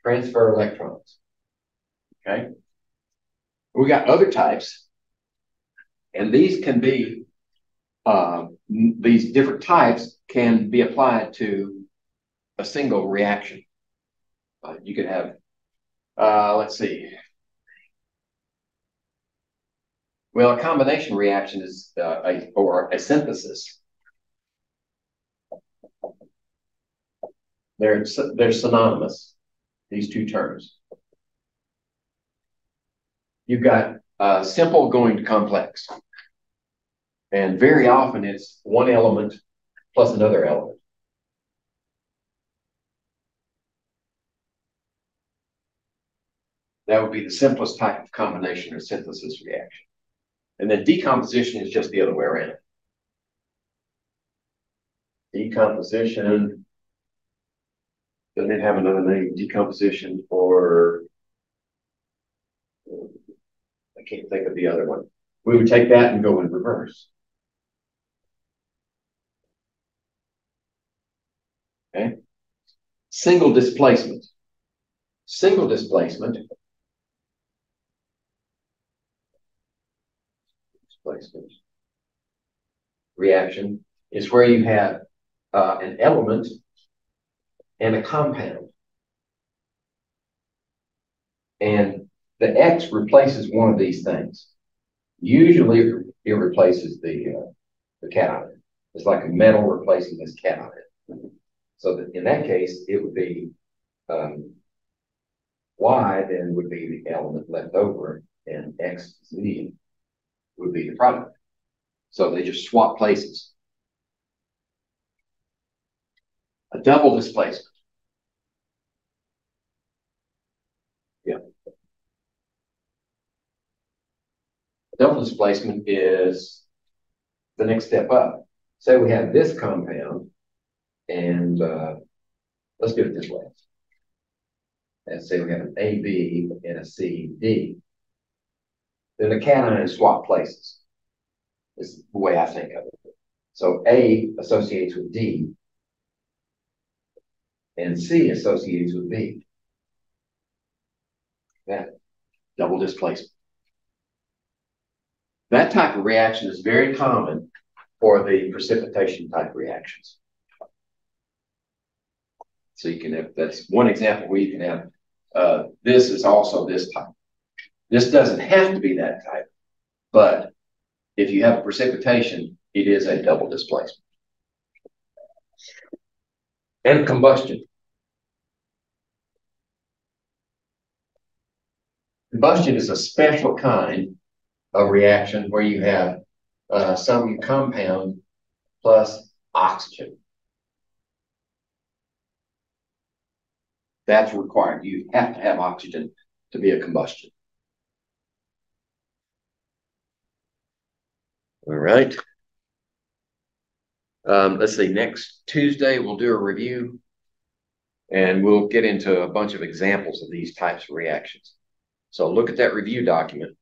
transfer electrons. Okay. We got other types, and these can be, uh, these different types can be applied to a single reaction. Uh, you could have, uh, let's see. Well, a combination reaction is, uh, a, or a synthesis. They're, they're synonymous these two terms. You've got uh, simple going to complex. And very often it's one element plus another element. That would be the simplest type of combination or synthesis reaction. And then decomposition is just the other way around. Decomposition doesn't it have another name? Decomposition or I can't think of the other one. We would take that and go in reverse. Okay. Single displacement. Single displacement. Displacement. Reaction is where you have uh, an element and a compound. And the X replaces one of these things. Usually it replaces the, uh, the cation. It's like a metal replacing this cation. So that in that case, it would be um, Y then would be the element left over, and X would be the product. So they just swap places. A double displacement. Yeah. A double displacement is the next step up. Say we have this compound, and uh, let's do it this way. And say we have an AB and a CD. Then the cation swap places. Is the way I think of it. So A associates with D and C associates with B. That double displacement. That type of reaction is very common for the precipitation type reactions. So you can have, that's one example where you can have, uh, this is also this type. This doesn't have to be that type, but if you have precipitation, it is a double displacement. And combustion. Combustion is a special kind of reaction where you have uh, some compound plus oxygen. That's required. You have to have oxygen to be a combustion. All right. Um, let's see, next Tuesday, we'll do a review and we'll get into a bunch of examples of these types of reactions. So look at that review document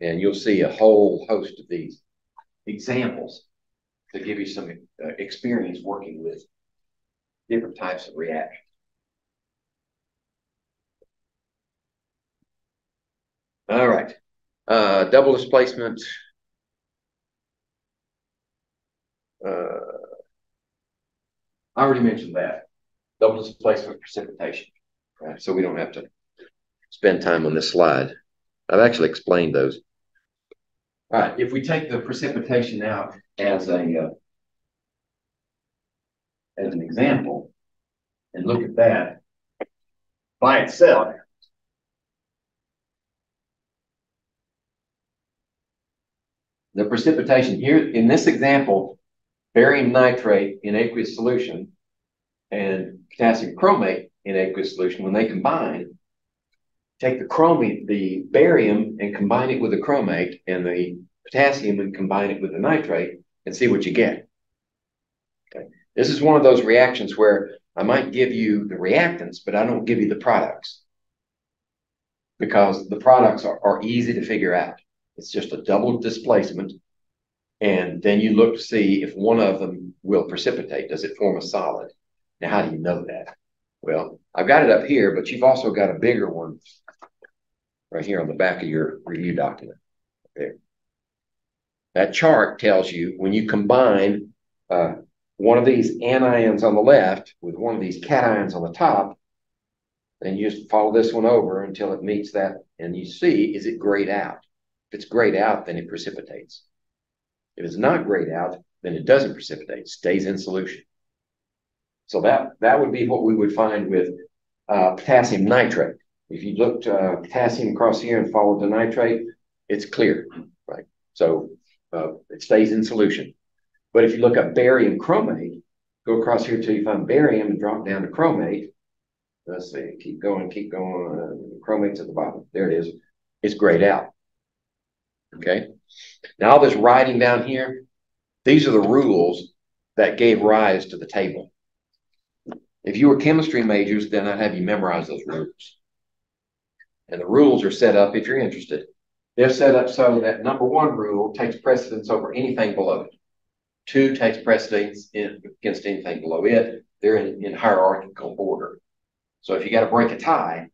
and you'll see a whole host of these examples to give you some uh, experience working with different types of reactions. All right. Uh, double displacement. Uh, I already mentioned that. Double displacement precipitation. Right? So we don't have to spend time on this slide. I've actually explained those. All right, if we take the precipitation out as a uh, as an example and look at that by itself, the precipitation here in this example, barium nitrate in aqueous solution and potassium chromate in aqueous solution, when they combine, take the chromate, the barium and combine it with the chromate and the potassium and combine it with the nitrate and see what you get. Okay. This is one of those reactions where I might give you the reactants, but I don't give you the products because the products are, are easy to figure out. It's just a double displacement. And then you look to see if one of them will precipitate. Does it form a solid? Now, how do you know that? Well, I've got it up here, but you've also got a bigger one right here on the back of your review document. There. That chart tells you when you combine uh, one of these anions on the left with one of these cations on the top, then you just follow this one over until it meets that, and you see, is it grayed out? If it's grayed out, then it precipitates. If it's not grayed out, then it doesn't precipitate, stays in solution. So that, that would be what we would find with uh, potassium nitrate. If you looked uh, potassium across here and followed the nitrate, it's clear, right? So uh, it stays in solution. But if you look at barium chromate, go across here till you find barium and drop down to chromate. Let's see, keep going, keep going. Chromate's at the bottom. There it is. It's grayed out. Okay. Now, all this writing down here, these are the rules that gave rise to the table. If you were chemistry majors, then I'd have you memorize those rules. And the rules are set up, if you're interested, they're set up so that number one rule takes precedence over anything below it. Two takes precedence in, against anything below it. They're in, in hierarchical order. So if you got to break a tie,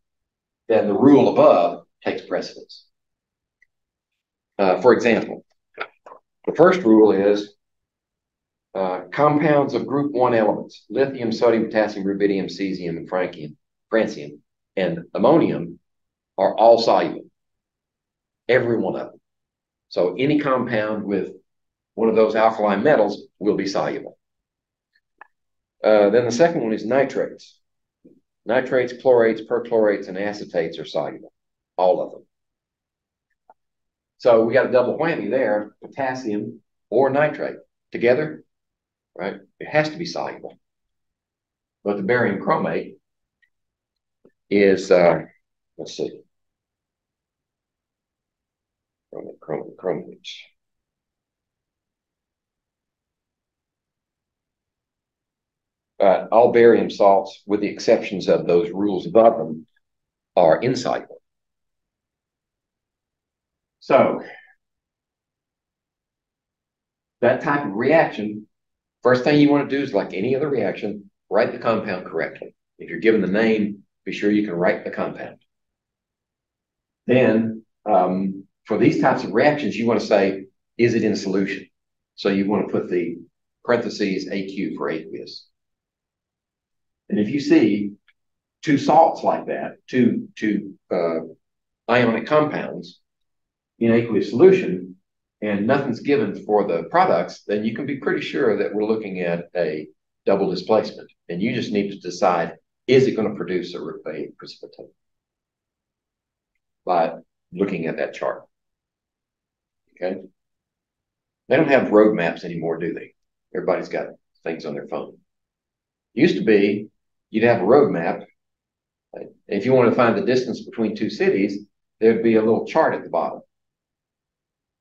then the rule above takes precedence. Uh, for example, the first rule is uh, compounds of group one elements, lithium, sodium, potassium, rubidium, cesium, and francium, francium, and ammonium are all soluble every one of them. So any compound with one of those alkali metals will be soluble. Uh, then the second one is nitrates. Nitrates, chlorates, perchlorates, and acetates are soluble, all of them. So we got a double whammy there, potassium or nitrate together, right? It has to be soluble. But the barium chromate is, uh, let's see, chromate, chromate, chromate. Uh, all barium salts, with the exceptions of those rules above them, are insoluble. So that type of reaction, first thing you want to do is like any other reaction, write the compound correctly. If you're given the name, be sure you can write the compound. Then um, for these types of reactions, you want to say, is it in solution? So you want to put the parentheses AQ for aqueous. And if you see two salts like that, two, two uh, ionic compounds in aqueous solution, and nothing's given for the products, then you can be pretty sure that we're looking at a double displacement. And you just need to decide, is it going to produce a, a precipitate? By looking at that chart. Okay. They don't have roadmaps anymore, do they? Everybody's got things on their phone. Used to be, you'd have a road map. If you want to find the distance between two cities, there'd be a little chart at the bottom.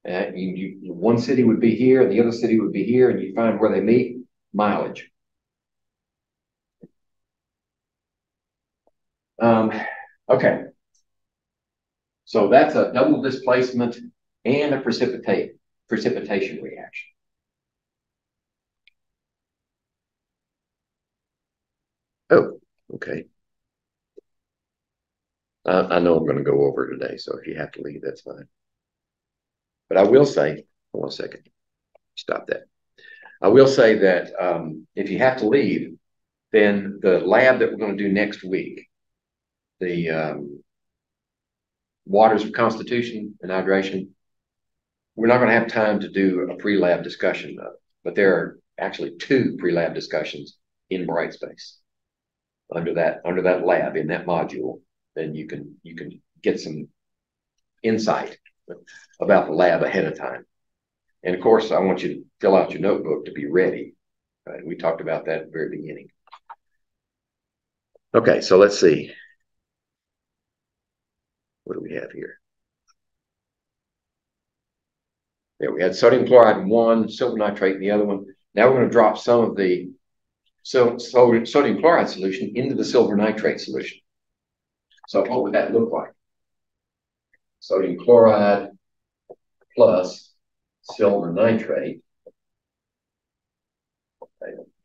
Uh, you, you, one city would be here, and the other city would be here, and you find where they meet, mileage. Um, okay. So that's a double displacement and a precipitate precipitation reaction. Oh, okay. Uh, I know I'm going to go over today, so if you have to leave, that's fine. But I will say, one second, stop that. I will say that um, if you have to leave, then the lab that we're going to do next week, the um, waters of constitution and hydration, we're not going to have time to do a pre-lab discussion of, it, but there are actually two pre-lab discussions in Brightspace under that under that lab in that module. Then you can you can get some insight about the lab ahead of time. And of course, I want you to fill out your notebook to be ready. Right? We talked about that at the very beginning. Okay, so let's see. What do we have here? Yeah, we had sodium chloride in one, silver nitrate in the other one. Now we're going to drop some of the so, so sodium chloride solution into the silver nitrate solution. So what would that look like? Sodium chloride plus silver nitrate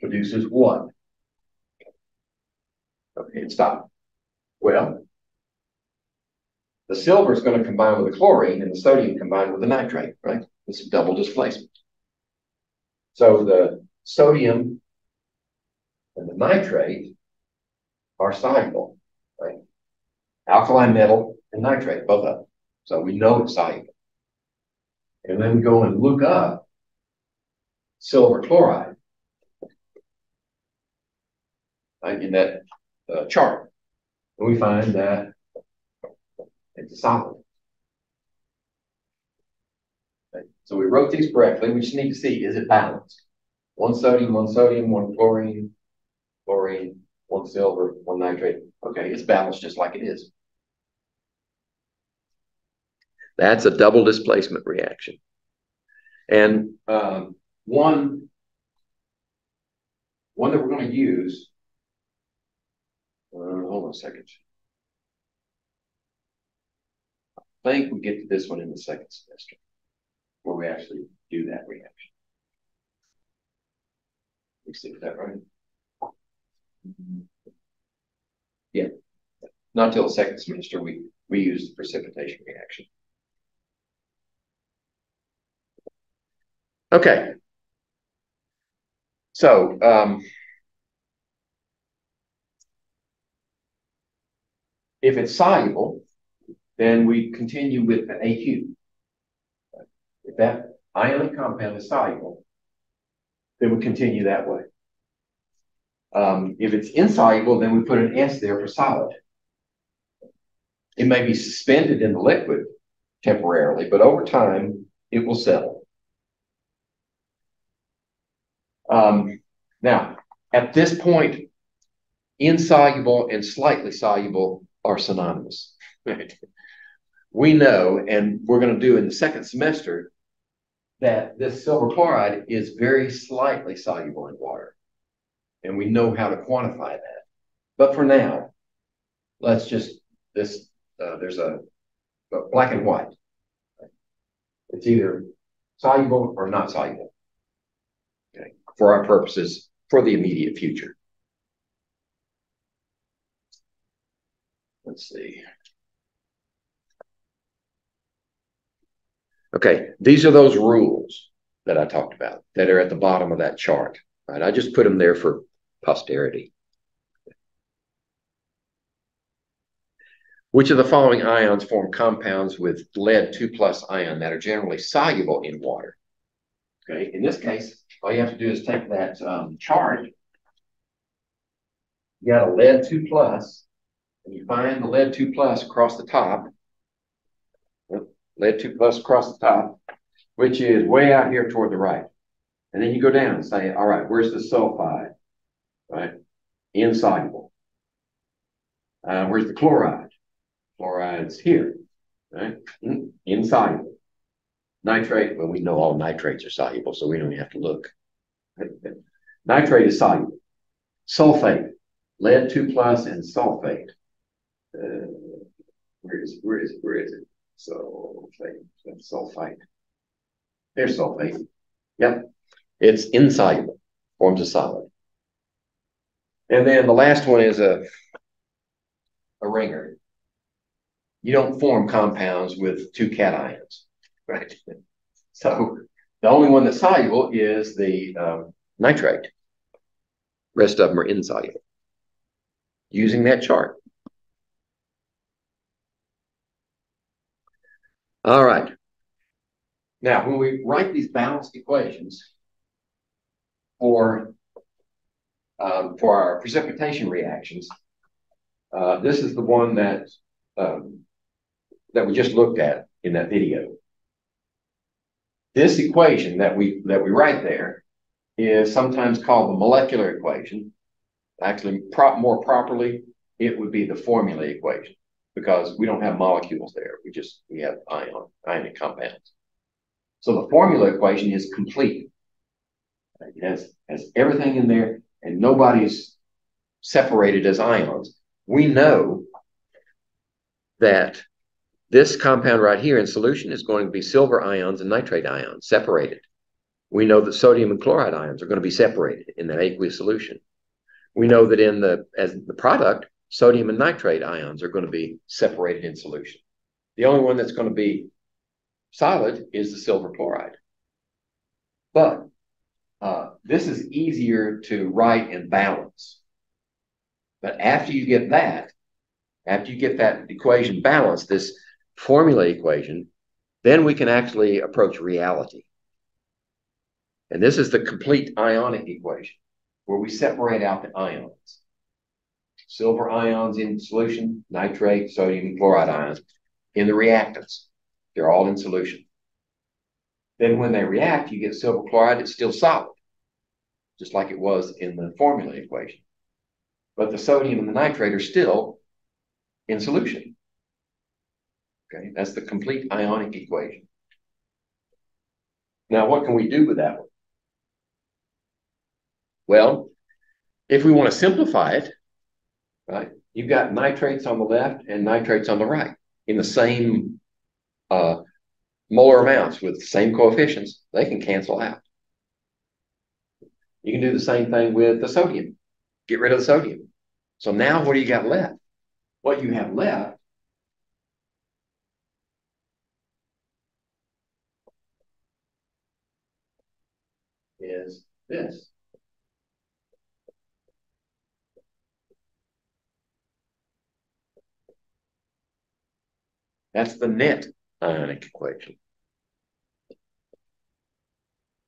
produces what? Okay, stop. Well, the silver is going to combine with the chlorine and the sodium combined with the nitrate, right? It's a double displacement. So the sodium and the nitrate are soluble, right? Alkali metal and nitrate, both of them. So we know it's soluble. And then we go and look up silver chloride in that uh, chart. And we find that it's a solid. Okay. So we wrote these correctly. We just need to see, is it balanced? One sodium, one sodium, one chlorine, chlorine, one silver, one nitrate. Okay, it's balanced just like it is. That's a double displacement reaction. And um, one, one that we're going to use, uh, hold on a second. I think we get to this one in the second semester where we actually do that reaction. You see that right? Yeah. Not till the second semester we we use the precipitation reaction. Okay. So um, if it's soluble, then we continue with the AQ. If that ionic compound is soluble, then we continue that way. Um, if it's insoluble, then we put an S there for solid. It may be suspended in the liquid temporarily, but over time, it will settle. Um, now, at this point, insoluble and slightly soluble are synonymous. we know, and we're going to do in the second semester, that this silver chloride is very slightly soluble in water. And we know how to quantify that. But for now, let's just, this, uh, there's a, a black and white. It's either soluble or not soluble. Okay, for our purposes, for the immediate future. Let's see. Okay, these are those rules that I talked about that are at the bottom of that chart, right? I just put them there for posterity. Which of the following ions form compounds with lead 2 plus ion that are generally soluble in water? Okay, in this case, all you have to do is take that um, chart. You got a lead 2 plus, and you find the lead 2 plus across the top. Lead 2 plus across the top, which is way out here toward the right. And then you go down and say, all right, where's the sulfide? Right? Insoluble. Uh, where's the chloride? Chloride's here, right? Mm, insoluble. Nitrate, well, we know all nitrates are soluble, so we don't even have to look. Nitrate is soluble. Sulfate, lead 2 plus and sulfate. Uh, where is where is where is it? Sulfate, sulfite. There's sulfate. Yep, it's insoluble, forms a solid. And then the last one is a a ringer. You don't form compounds with two cations, right? So the only one that's soluble is the um, nitrate. Rest of them are insoluble. Using that chart. All right. Now, when we write these balanced equations for, um, for our precipitation reactions, uh, this is the one that, um, that we just looked at in that video. This equation that we, that we write there is sometimes called the molecular equation. Actually, more properly, it would be the formula equation because we don't have molecules there. We just, we have ion, ionic compounds. So the formula equation is complete. It has, has everything in there and nobody's separated as ions. We know that this compound right here in solution is going to be silver ions and nitrate ions separated. We know that sodium and chloride ions are going to be separated in that aqueous solution. We know that in the as the product, sodium and nitrate ions are going to be separated in solution. The only one that's going to be solid is the silver chloride. But uh, this is easier to write and balance. But after you get that, after you get that equation balanced, this formula equation, then we can actually approach reality. And this is the complete ionic equation where we separate out the ions silver ions in solution, nitrate, sodium chloride ions in the reactants. They're all in solution. Then when they react, you get silver chloride, it's still solid, just like it was in the formula equation. But the sodium and the nitrate are still in solution. Okay, that's the complete ionic equation. Now, what can we do with that one? Well, if we want to simplify it, right? You've got nitrates on the left and nitrates on the right in the same uh, molar amounts with the same coefficients. They can cancel out. You can do the same thing with the sodium. Get rid of the sodium. So now what do you got left? What you have left this. That's the net ionic equation.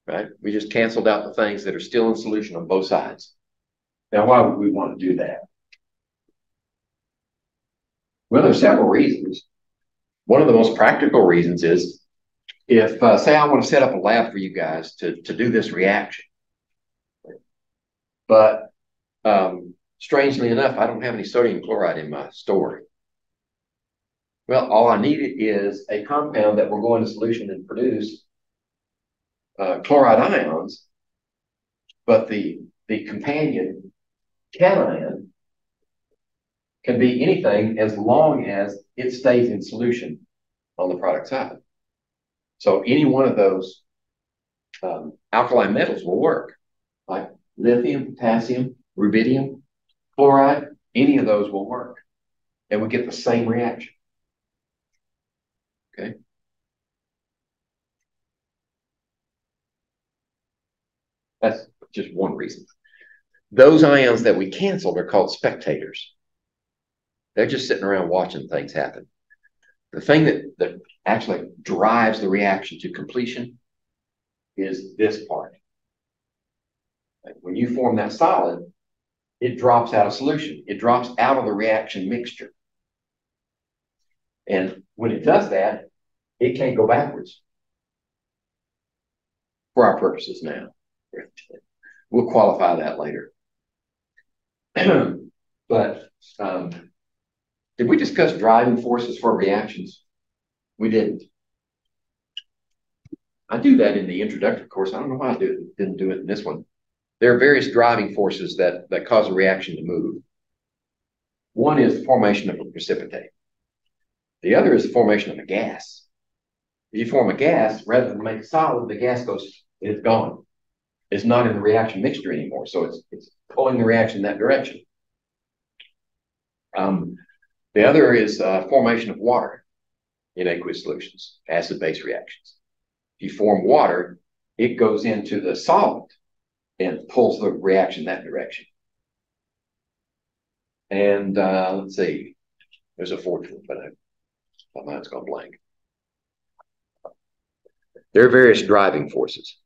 Right? We just canceled out the things that are still in solution on both sides. Now, why would we want to do that? Well, there's several reasons. One of the most practical reasons is if, uh, say, I want to set up a lab for you guys to, to do this reaction, but um, strangely enough, I don't have any sodium chloride in my store. Well, all I needed is a compound that will go into solution and produce uh, chloride ions, but the, the companion cation can be anything as long as it stays in solution on the product side. So any one of those um, alkali metals will work, like lithium, potassium, rubidium, chloride, any of those will work. And we get the same reaction. Okay. That's just one reason. Those ions that we canceled are called spectators. They're just sitting around watching things happen. The thing that, that actually drives the reaction to completion is this part. When you form that solid, it drops out of solution. It drops out of the reaction mixture. And when it does that, it can't go backwards. For our purposes now. We'll qualify that later. but um, did we discuss driving forces for reactions? We didn't. I do that in the introductory course. I don't know why I do, didn't do it in this one. There are various driving forces that, that cause a reaction to move. One is the formation of a precipitate. The other is the formation of a gas. If you form a gas, rather than make a solid, the gas goes, it's gone. It's not in the reaction mixture anymore. So it's, it's pulling the reaction in that direction. Um, the other is uh, formation of water in aqueous solutions, acid-base reactions. If you form water, it goes into the solvent and pulls the reaction that direction. And uh, let's see, there's a fourth one, but I, my mind's gone blank. There are various driving forces.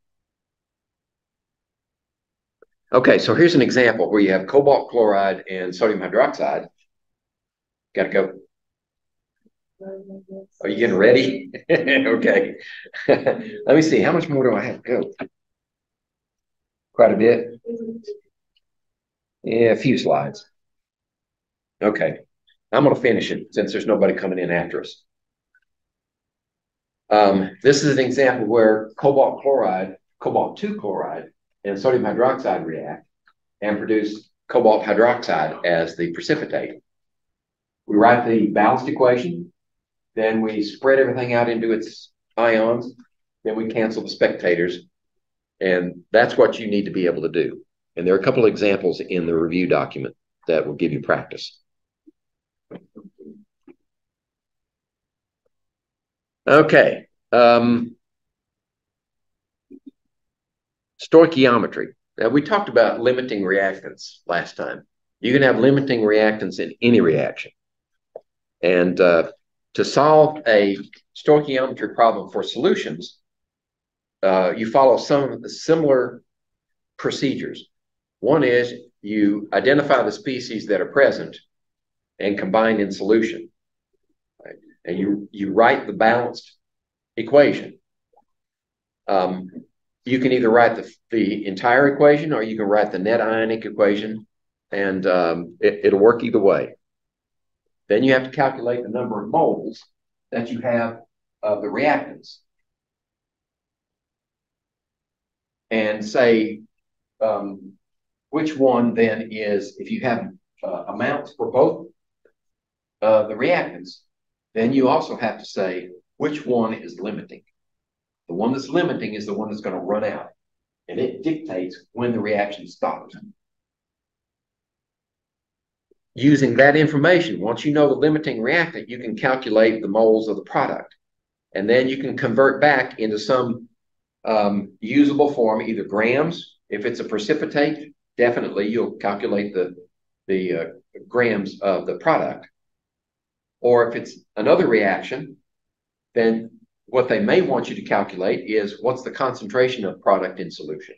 Okay, so here's an example where you have cobalt chloride and sodium hydroxide. Got to go. Are you getting ready? okay. Let me see. How much more do I have to go? Quite a bit. Yeah, a few slides. Okay. I'm going to finish it since there's nobody coming in after us. Um, this is an example where cobalt chloride, cobalt 2 chloride, and sodium hydroxide react and produce cobalt hydroxide as the precipitate. We write the balanced equation, then we spread everything out into its ions, then we cancel the spectators, and that's what you need to be able to do. And there are a couple of examples in the review document that will give you practice. Okay. Um, stoichiometry. Now, we talked about limiting reactants last time. You can have limiting reactants in any reaction. And uh, to solve a stoichiometry problem for solutions, uh, you follow some of the similar procedures. One is you identify the species that are present and combine in solution. Right? And you, you write the balanced equation. Um, you can either write the, the entire equation or you can write the net ionic equation and um, it, it'll work either way. Then you have to calculate the number of moles that you have of the reactants. And say um, which one then is, if you have uh, amounts for both uh, the reactants, then you also have to say which one is limiting. The one that's limiting is the one that's going to run out, and it dictates when the reaction stops. Using that information, once you know the limiting reactant, you can calculate the moles of the product. And then you can convert back into some um, usable form, either grams. If it's a precipitate, definitely you'll calculate the, the uh, grams of the product. Or if it's another reaction, then what they may want you to calculate is what's the concentration of product in solution.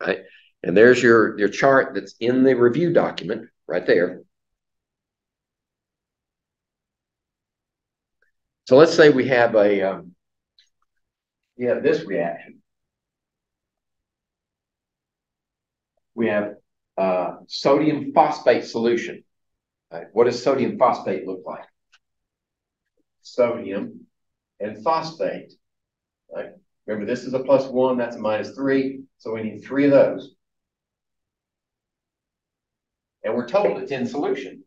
Right? And there's your, your chart that's in the review document right there. So let's say we have a, um, have this reaction. We have uh, sodium phosphate solution. Right? What does sodium phosphate look like? Sodium and phosphate. Right? Remember, this is a plus one, that's a minus three, so we need three of those. And we're told it's in solution,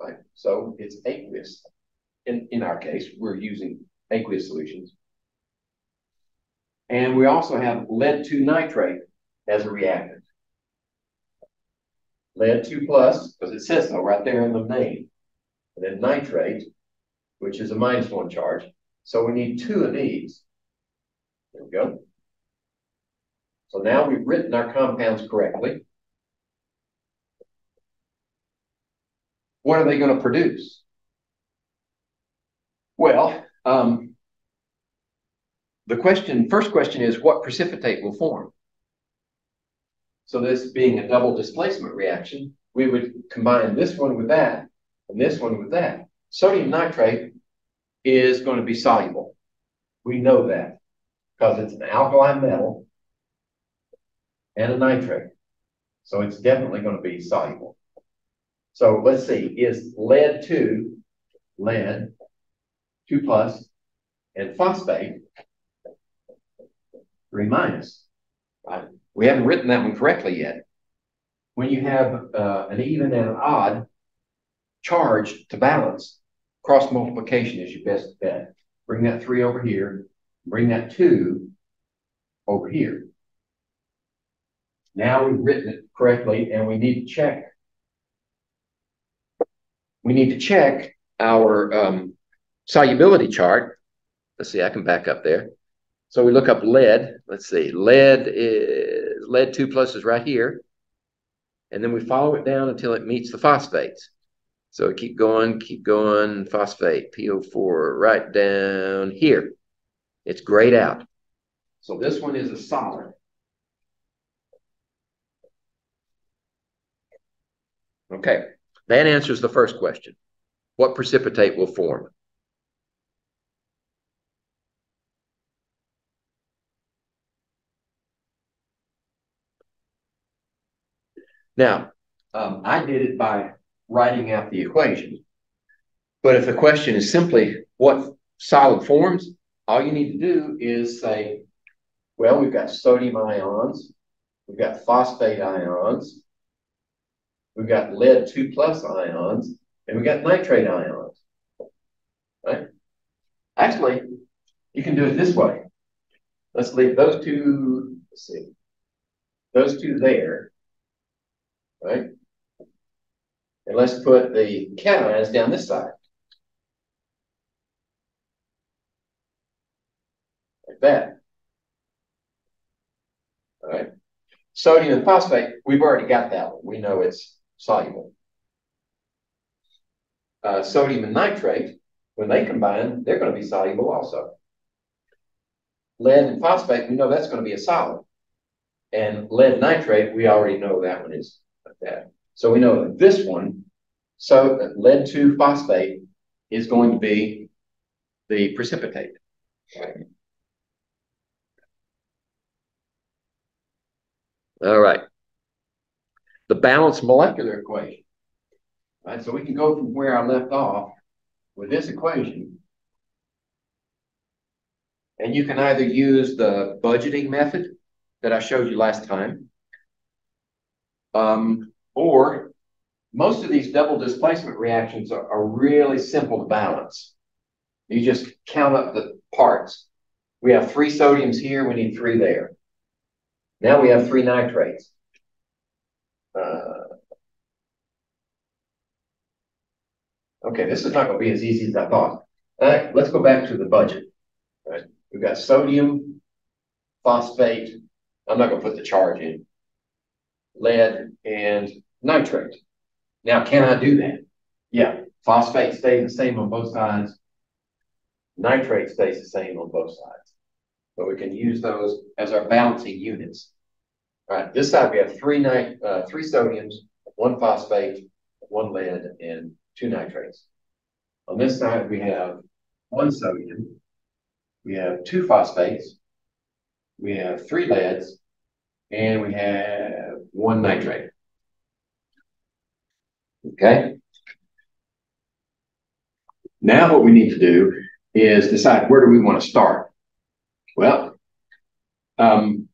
right? So it's aqueous. In, in our case, we're using aqueous solutions. And we also have lead 2 nitrate as a reactant. Lead 2 plus, because it says so right there in the name. And then nitrate, which is a minus one charge. So we need two of these. There we go. So now we've written our compounds correctly. What are they going to produce? Well, um, the question, first question is what precipitate will form? So this being a double displacement reaction, we would combine this one with that and this one with that. Sodium nitrate is going to be soluble. We know that because it's an alkali metal and a nitrate. So it's definitely going to be soluble. So let's see, is lead 2, lead 2 plus, and phosphate 3 minus. Right? We haven't written that one correctly yet. When you have uh, an even and an odd charge to balance, cross multiplication is your best bet. Bring that 3 over here, bring that 2 over here. Now we've written it correctly and we need to check. We need to check our um, solubility chart. Let's see, I can back up there. So we look up lead. Let's see, lead is lead 2 plus is right here. And then we follow it down until it meets the phosphates. So keep going, keep going, phosphate, PO4, right down here. It's grayed out. So this one is a solid. Okay, that answers the first question. What precipitate will form? Now, um, I did it by writing out the equation. But if the question is simply what solid forms, all you need to do is say, well, we've got sodium ions, we've got phosphate ions, we've got lead 2 plus ions, and we've got nitrate ions. Right? Actually, you can do it this way. Let's leave those two, let's see, those two there, right? And let's put the cations down this side. Like that. All right. Sodium and phosphate, we've already got that one. We know it's soluble. Uh, sodium and nitrate, when they combine, they're going to be soluble also. Lead and phosphate, we know that's going to be a solid. And lead nitrate, we already know that one is that. So we know that this one, so lead 2 phosphate is going to be the precipitate. All right. The balanced molecular equation. All right, so we can go from where I left off with this equation. And you can either use the budgeting method that I showed you last time, um, or most of these double displacement reactions are, are really simple to balance. You just count up the parts. We have three sodiums here, we need three there. Now we have three nitrates. Uh, okay, this is not going to be as easy as I thought. Right, let's go back to the budget. Right, we've got sodium, phosphate. I'm not going to put the charge in. Lead and nitrate. Now, can I do that? Yeah, phosphate stays the same on both sides. Nitrate stays the same on both sides. But we can use those as our balancing units. All right, this side we have three nit uh, three sodiums, one phosphate, one lead, and two nitrates. On this side we have one sodium, we have two phosphates, we have three leads, and we have one nitrate. Okay. Now what we need to do is decide where do we want to start? Well, um,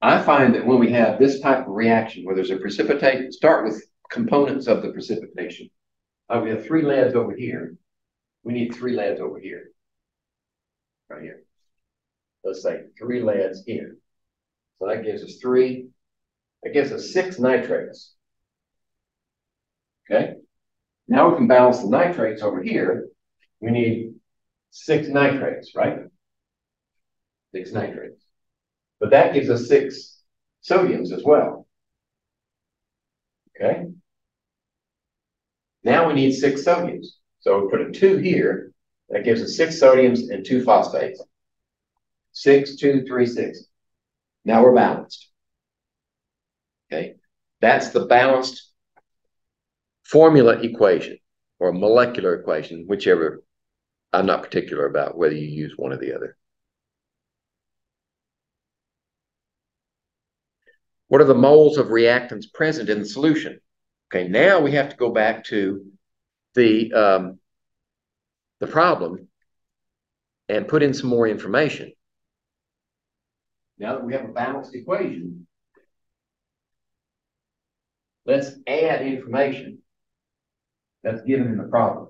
I find that when we have this type of reaction where there's a precipitate, start with components of the precipitation. Uh, we have three leads over here. We need three leads over here. Right here. Let's say three leads here. So that gives us three. That gives us six nitrates. Okay. Now we can balance the nitrates over here. We need six nitrates, right? Six nitrates. But that gives us six sodiums as well. Okay. Now we need six sodiums. So we put a two here. That gives us six sodiums and two phosphates. Six, two, three, six. Now we're balanced. Okay. That's the balanced formula equation or molecular equation, whichever I'm not particular about whether you use one or the other. What are the moles of reactants present in the solution? Okay, now we have to go back to the, um, the problem and put in some more information. Now that we have a balanced equation, let's add information that's given in the problem.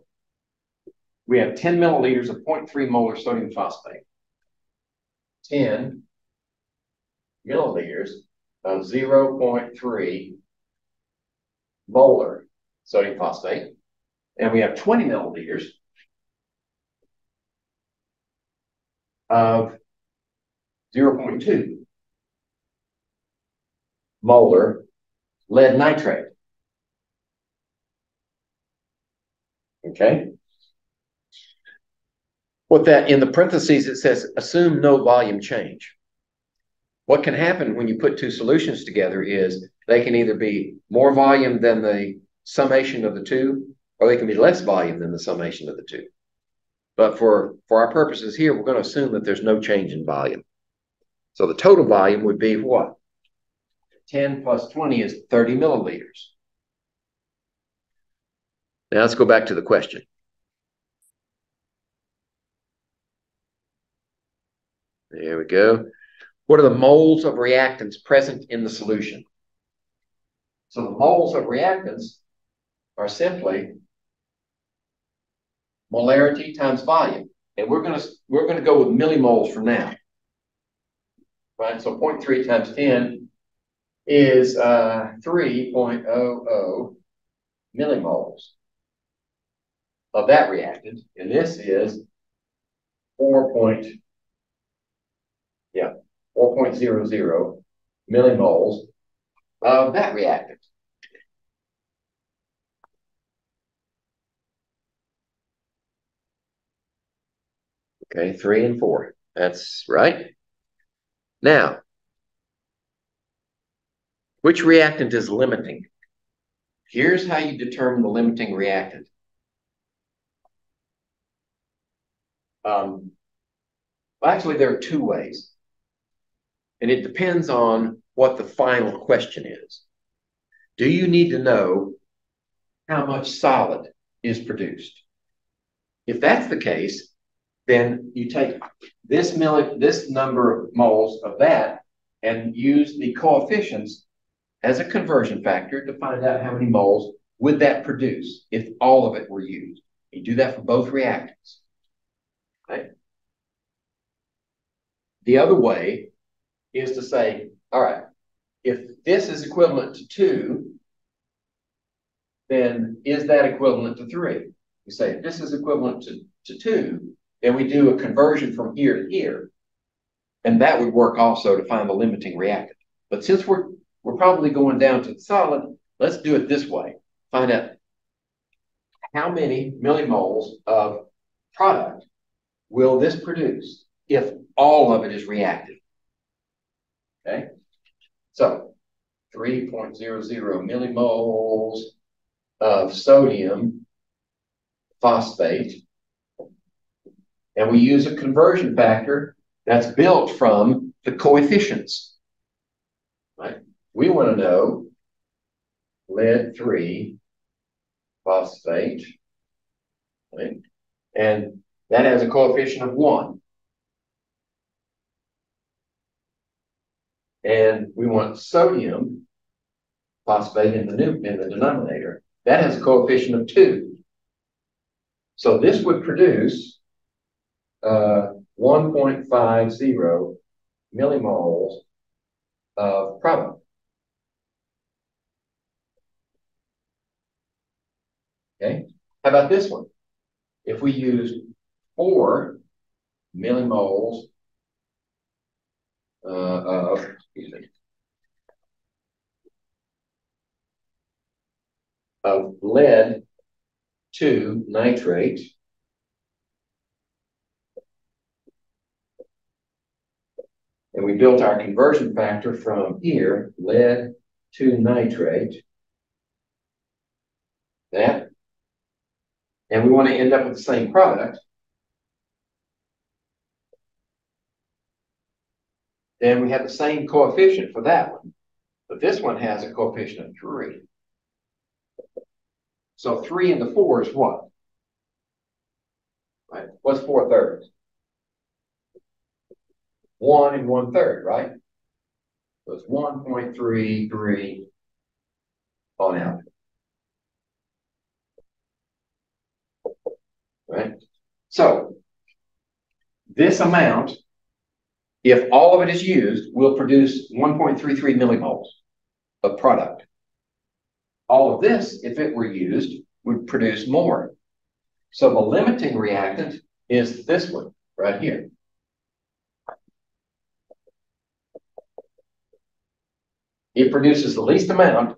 We have 10 milliliters of 0.3 molar sodium phosphate. 10 milliliters of 0.3 molar sodium phosphate. And we have 20 milliliters of 0.2 molar lead nitrate. Okay. What that in the parentheses, it says assume no volume change. What can happen when you put two solutions together is they can either be more volume than the summation of the two, or they can be less volume than the summation of the two. But for, for our purposes here, we're going to assume that there's no change in volume. So the total volume would be what? 10 plus 20 is 30 milliliters. Now let's go back to the question. There we go. What are the moles of reactants present in the solution? So the moles of reactants are simply molarity times volume. And we're gonna we're gonna go with millimoles for now. Right, so 0.3 times 10 is uh, 3.00 millimoles of that reactant, and this is 4. Point, yeah, 4.00 millimoles of that reactant. Okay, three and four. That's right. Now, which reactant is limiting? Here's how you determine the limiting reactant. Um, well, actually, there are two ways. And it depends on what the final question is. Do you need to know how much solid is produced? If that's the case, then you take this milli, this number of moles of that and use the coefficients as a conversion factor to find out how many moles would that produce if all of it were used. You do that for both reactants. Okay. The other way is to say, all right, if this is equivalent to two, then is that equivalent to three? We say if this is equivalent to, to two, then we do a conversion from here to here. And that would work also to find the limiting reactant. But since we're we're probably going down to the solid, let's do it this way. Find out how many millimoles of product will this produce if all of it is reactive? Okay, so 3.00 millimoles of sodium phosphate. And we use a conversion factor that's built from the coefficients. Right? We want to know lead 3 phosphate. Right? And That has a coefficient of one. And we want sodium phosphate in the new in the denominator. That has a coefficient of two. So this would produce uh, 1.50 millimoles of product. Okay, how about this one? If we use four millimoles uh, of, excuse me, of lead 2 nitrate, and we built our conversion factor from here, lead 2 nitrate, that, and we want to end up with the same product, then we have the same coefficient for that one. But this one has a coefficient of three. So three and the four is what? Right? What's four thirds? One and one third, right? So it's 1.33 on out. Right? So this amount, if all of it is used, will produce 1.33 millimoles of product. All of this, if it were used, would produce more. So the limiting reactant is this one right here. It produces the least amount,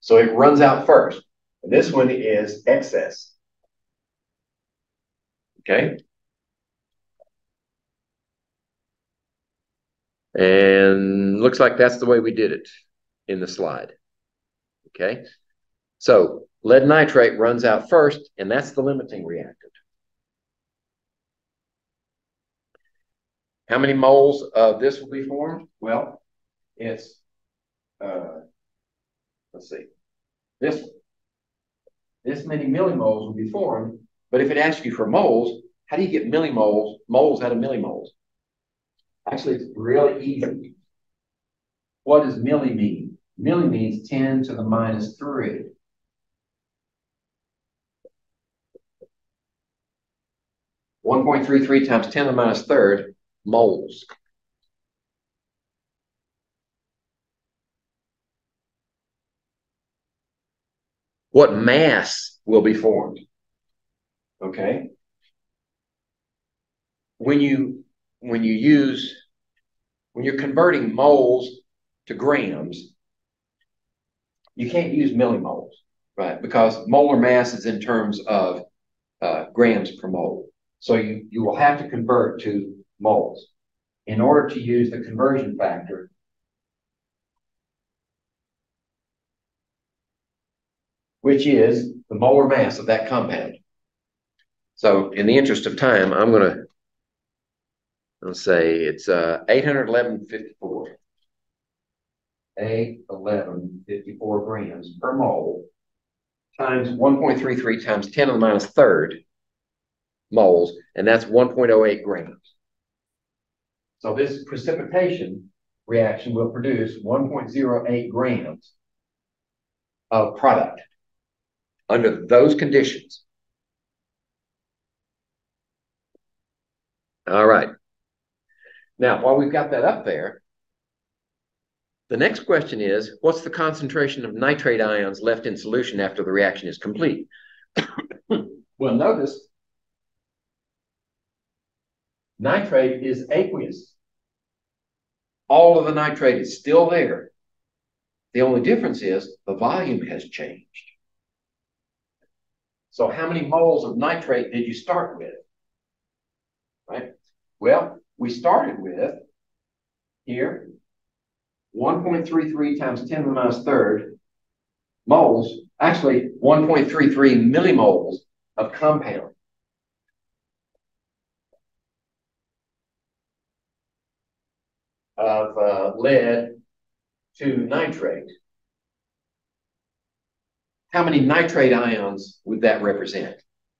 so it runs out first. This one is excess. Okay? And looks like that's the way we did it in the slide. Okay? So lead nitrate runs out first, and that's the limiting reactant. How many moles of this will be formed? Well, it's, uh, let's see, this, this many millimoles will be formed, but if it asks you for moles, how do you get millimoles, moles out of millimoles? Actually, it's really easy. What does milli mean? Milli means 10 to the minus 3. One point three three times ten to the minus third moles. What mass will be formed? Okay. When you when you use when you're converting moles to grams, you can't use millimoles, right? Because molar mass is in terms of uh, grams per mole. So you, you will have to convert to moles in order to use the conversion factor. which is the molar mass of that compound. So in the interest of time, I'm going to let's say it's uh, 811.54. 811.54 grams per mole times 1.33 times 10 to the minus third moles, and that's 1.08 grams. So this precipitation reaction will produce 1.08 grams of product under those conditions. All right. Now, while we've got that up there, the next question is, what's the concentration of nitrate ions left in solution after the reaction is complete? well, notice nitrate is aqueous. All of the nitrate is still there. The only difference is the volume has changed. So how many moles of nitrate did you start with? Well, we started with here 1.33 times 10 to the minus third moles, actually 1.33 millimoles of compound. of uh, lead 2 nitrate. How many nitrate ions would that represent?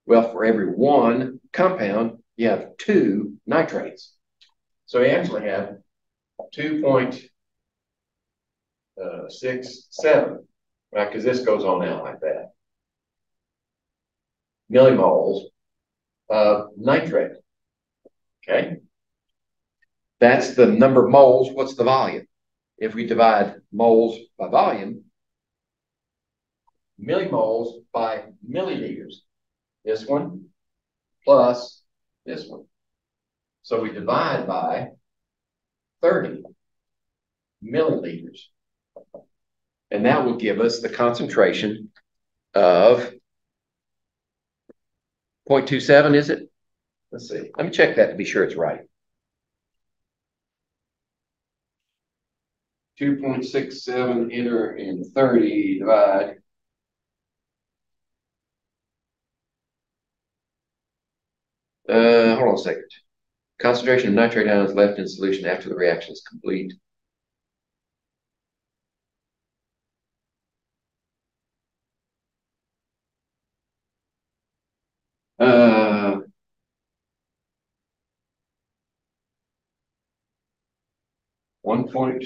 Well, for every one compound, you have two nitrates. So we actually have two point uh, six seven, right? Because this goes on out like that. Millimoles of nitrate. Okay. That's the number of moles. What's the volume? If we divide moles by volume, millimoles by milliliters. This one plus this one. So we divide by 30 milliliters. And that will give us the concentration of 0.27, is it? Let's see. Let me check that to be sure it's right. 2.67 enter in 30 divide. Uh, hold on a second. Concentration of nitrate ions left in solution after the reaction is complete. Uh, one point.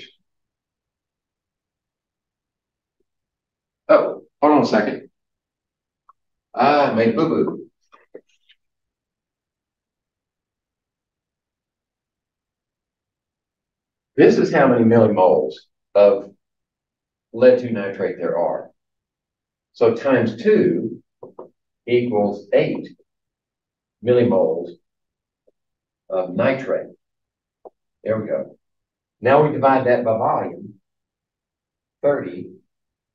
Oh, hold on a second. I made boo-boo. This is how many millimoles of lead 2 nitrate there are. So times 2 equals 8 millimoles of nitrate. There we go. Now we divide that by volume, 30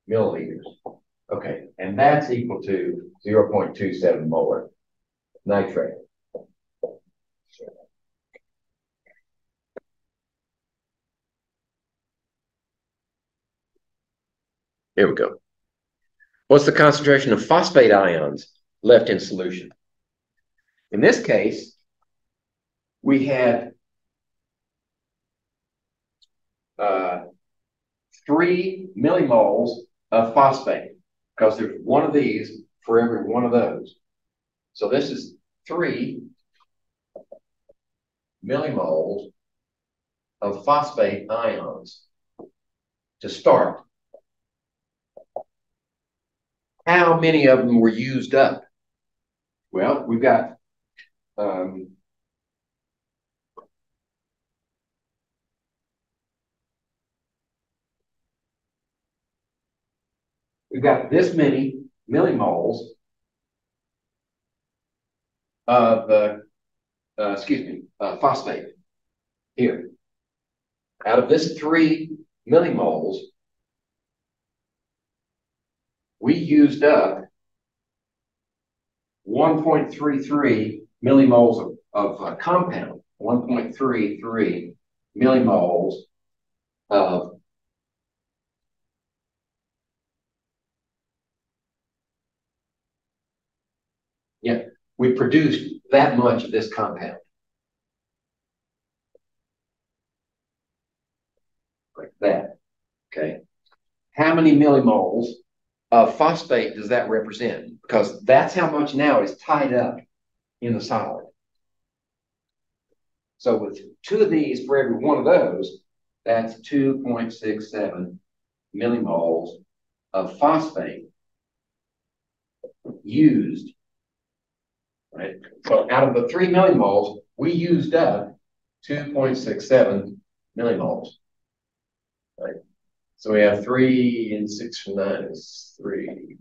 milliliters. Okay, and that's equal to 0.27 molar nitrate. Here we go. What's the concentration of phosphate ions left in solution? In this case, we had uh, three millimoles of phosphate because there's one of these for every one of those. So this is three millimoles of phosphate ions to start. How many of them were used up? Well, we've got um, we've got this many millimoles of, uh, uh, excuse me, uh, phosphate here. Out of this three millimoles, we used up 1.33 millimoles of, of uh, compound, 1.33 millimoles of yeah, we produced that much of this compound. Like that, okay? How many millimoles of phosphate does that represent? Because that's how much now is tied up in the solid. So with two of these for every one of those, that's 2.67 millimoles of phosphate used. Right? So out of the three millimoles, we used up 2.67 millimoles. Right? So we have three and six from nine is three.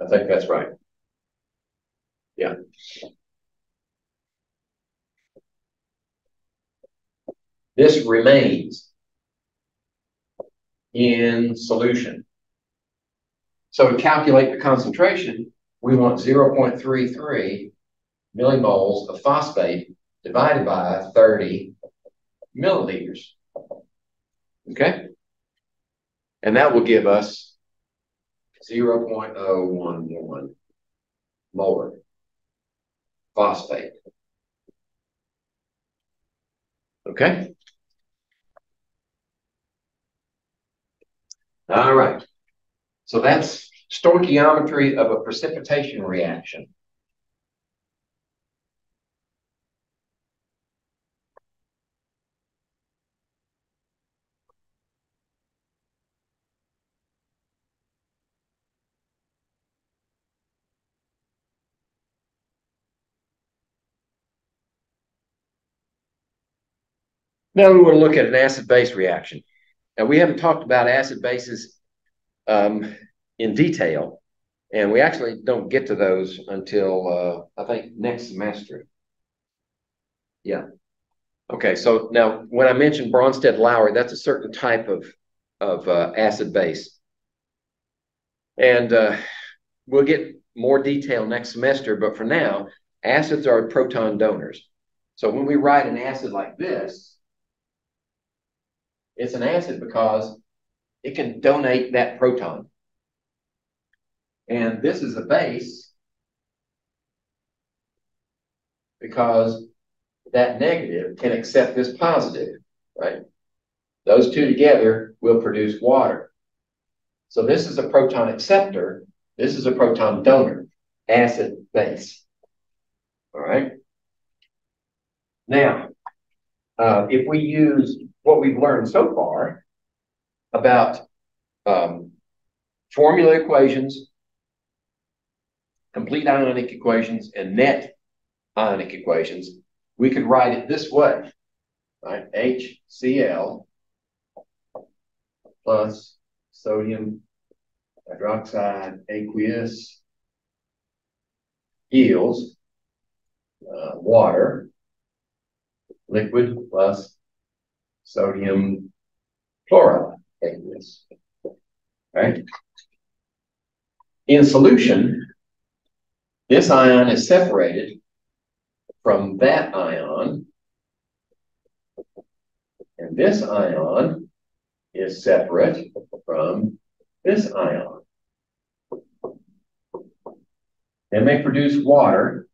I think that's right. Yeah. This remains in solution. So to calculate the concentration, we want 0.33 millimoles of phosphate divided by 30 milliliters. Okay? And that will give us 0.011 molar phosphate. Okay? All right. So that's stoichiometry of a precipitation reaction. Now we want to look at an acid-base reaction. Now we haven't talked about acid bases um, in detail, and we actually don't get to those until uh, I think next semester. Yeah. Okay, so now when I mentioned Bronsted-Lowry, that's a certain type of of uh, acid base, and uh, we'll get more detail next semester. But for now, acids are proton donors. So when we write an acid like this, it's an acid because it can donate that proton. And this is a base because that negative can accept this positive, right? Those two together will produce water. So this is a proton acceptor. This is a proton donor, acid base. All right. Now, uh, if we use what we've learned so far about um, formula equations, complete ionic equations, and net ionic equations, we could write it this way, right? HCl plus sodium hydroxide aqueous yields uh, water, liquid plus sodium chloride aqueous, right? In solution, this ion is separated from that ion, and this ion is separate from this ion. They produce water,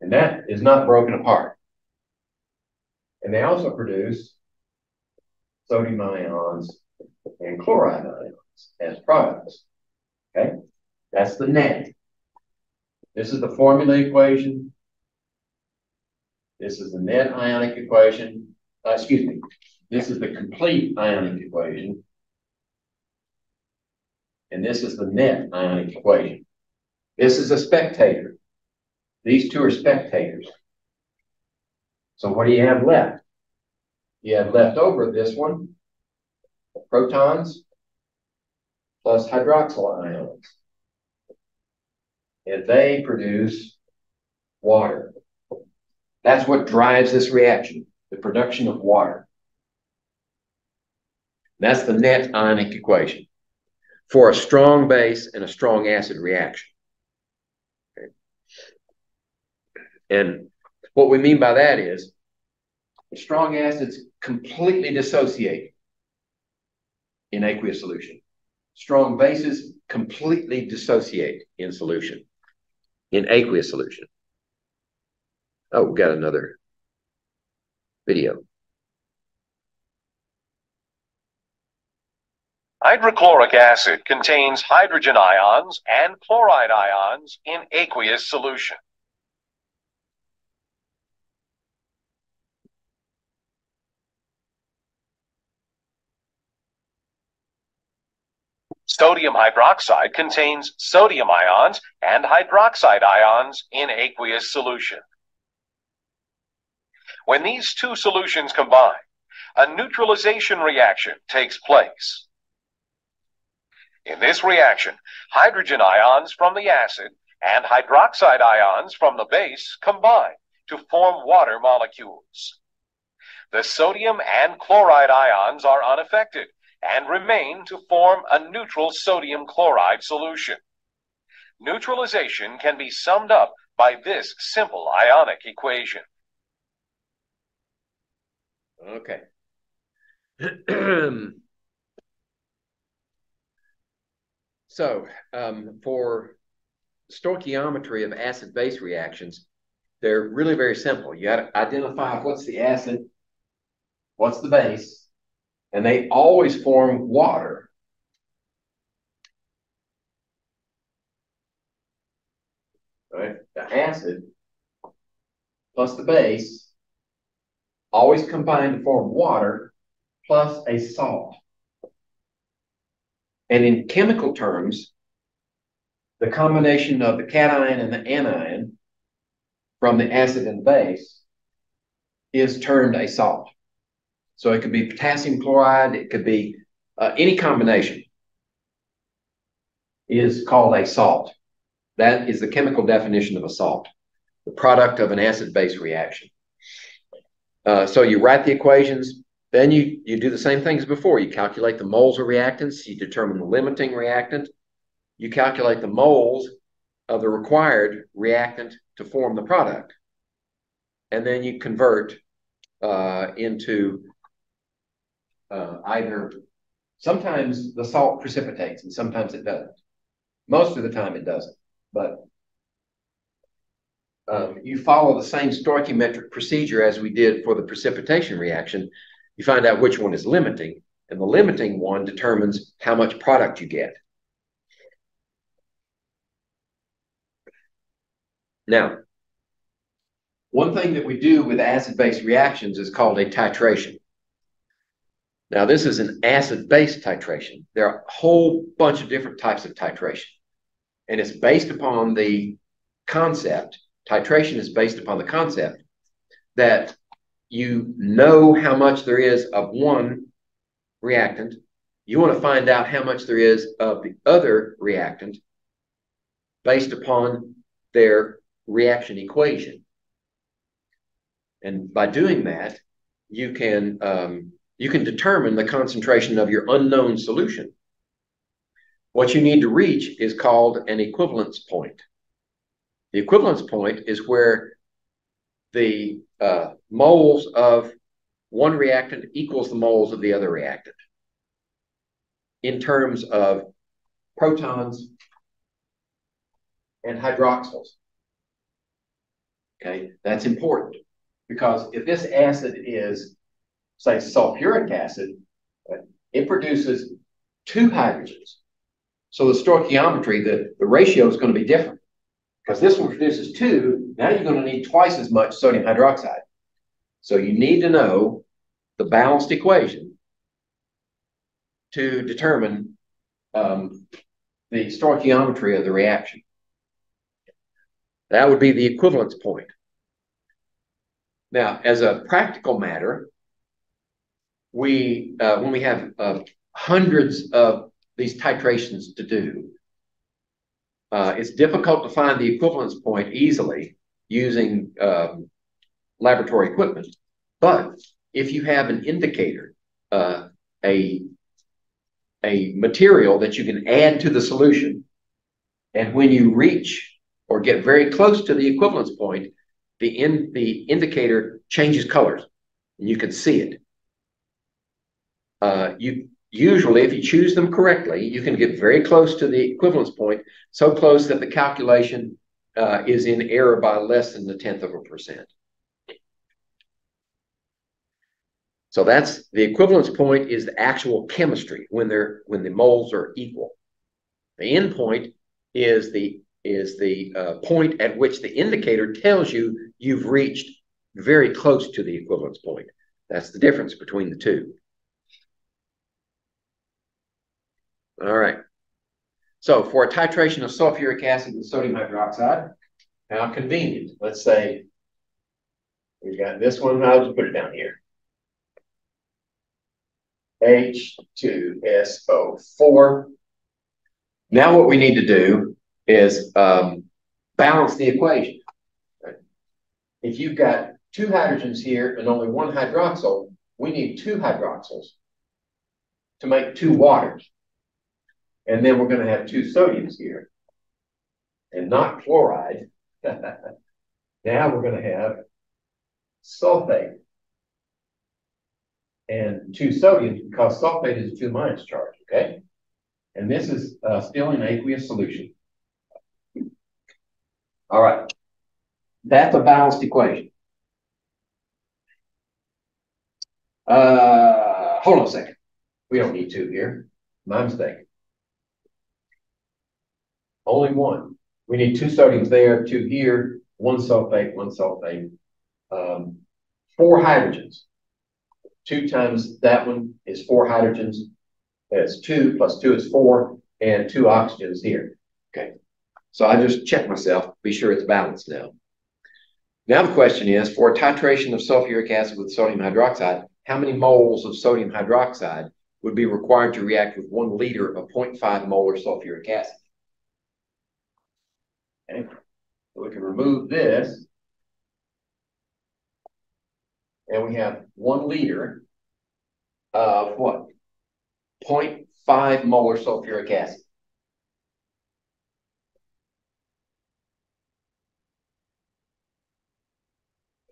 and that is not broken apart. And they also produce sodium ions and chloride ions as products. Okay, that's the net. This is the formula equation. This is the net ionic equation. Uh, excuse me. This is the complete ionic equation. And this is the net ionic equation. This is a spectator. These two are spectators. So what do you have left? You have left over this one, protons plus hydroxyl ions. And they produce water. That's what drives this reaction, the production of water. That's the net ionic equation for a strong base and a strong acid reaction. Okay. And what we mean by that is strong acids completely dissociate in aqueous solution. Strong bases completely dissociate in solution, in aqueous solution. Oh, we got another video. Hydrochloric acid contains hydrogen ions and chloride ions in aqueous solution. Sodium hydroxide contains sodium ions and hydroxide ions in aqueous solution. When these two solutions combine, a neutralization reaction takes place. In this reaction, hydrogen ions from the acid and hydroxide ions from the base combine to form water molecules. The sodium and chloride ions are unaffected and remain to form a neutral sodium chloride solution. Neutralization can be summed up by this simple ionic equation. Okay. so, um, for stoichiometry of acid-base reactions, they're really very simple. You got to identify what's the acid, what's the base, and they always form water. Right? The acid plus the base always combine to form water plus a salt. And in chemical terms, the combination of the cation and the anion from the acid and base is termed a salt. So it could be potassium chloride, it could be uh, any combination is called a salt. That is the chemical definition of a salt, the product of an acid-base reaction. Uh, so you write the equations, then you, you do the same things before. You calculate the moles of reactants, you determine the limiting reactant, you calculate the moles of the required reactant to form the product. And then you convert uh, into uh, either, sometimes the salt precipitates and sometimes it doesn't. Most of the time it doesn't, but um, you follow the same stoichiometric procedure as we did for the precipitation reaction. You find out which one is limiting, and the limiting one determines how much product you get. Now, one thing that we do with acid-base reactions is called a titration. Now, this is an acid-base titration. There are a whole bunch of different types of titration, and it's based upon the concept. Titration is based upon the concept that you know how much there is of one reactant. You want to find out how much there is of the other reactant based upon their reaction equation. And by doing that, you can um, you can determine the concentration of your unknown solution. What you need to reach is called an equivalence point. The equivalence point is where the uh, moles of one reactant equals the moles of the other reactant in terms of protons and hydroxyls. Okay, that's important because if this acid is, say, sulfuric acid, it produces two hydrogens. So the stoichiometry, the, the ratio is going to be different because this one produces two. Now you're going to need twice as much sodium hydroxide. So you need to know the balanced equation to determine um, the stoichiometry of the reaction. That would be the equivalence point. Now, as a practical matter, we uh, when we have uh, hundreds of these titrations to do, uh, it's difficult to find the equivalence point easily using um, laboratory equipment. But if you have an indicator, a a material that you can add to the solution, and when you reach or get very close to the equivalence point, the in the indicator changes colors and you can see it. Uh, you usually, if you choose them correctly, you can get very close to the equivalence point, so close that the calculation uh, is in error by less than the tenth of a percent. So that's the equivalence point is the actual chemistry when they're when the moles are equal. The end point is the is the uh, point at which the indicator tells you you've reached very close to the equivalence point. That's the difference between the two. All right. So for a titration of sulfuric acid with sodium hydroxide, how convenient. Let's say we've got this one. I'll just put it down here. H2SO4. Now what we need to do is um, balance the equation. If you've got two hydrogens here and only one hydroxyl, we need two hydroxyls to make two waters. And then we're going to have two sodiums here and not chloride. now we're going to have sulfate and two sodiums because sulfate is a two minus charge, okay? And this is uh, still in aqueous solution. All right. That's a balanced equation. Uh, hold on a second. We don't need two here. My mistake. Only one. We need two sodiums there, two here, one sulfate, one sulfate. Um, four hydrogens. Two times that one is four hydrogens. That's two plus two is four, and two oxygens here. Okay. So I just check myself, be sure it's balanced now. Now the question is, for a titration of sulfuric acid with sodium hydroxide, how many moles of sodium hydroxide would be required to react with one liter of 0.5 molar sulfuric acid? Okay, so we can remove this. And we have one liter of what? 0.5 molar sulfuric acid.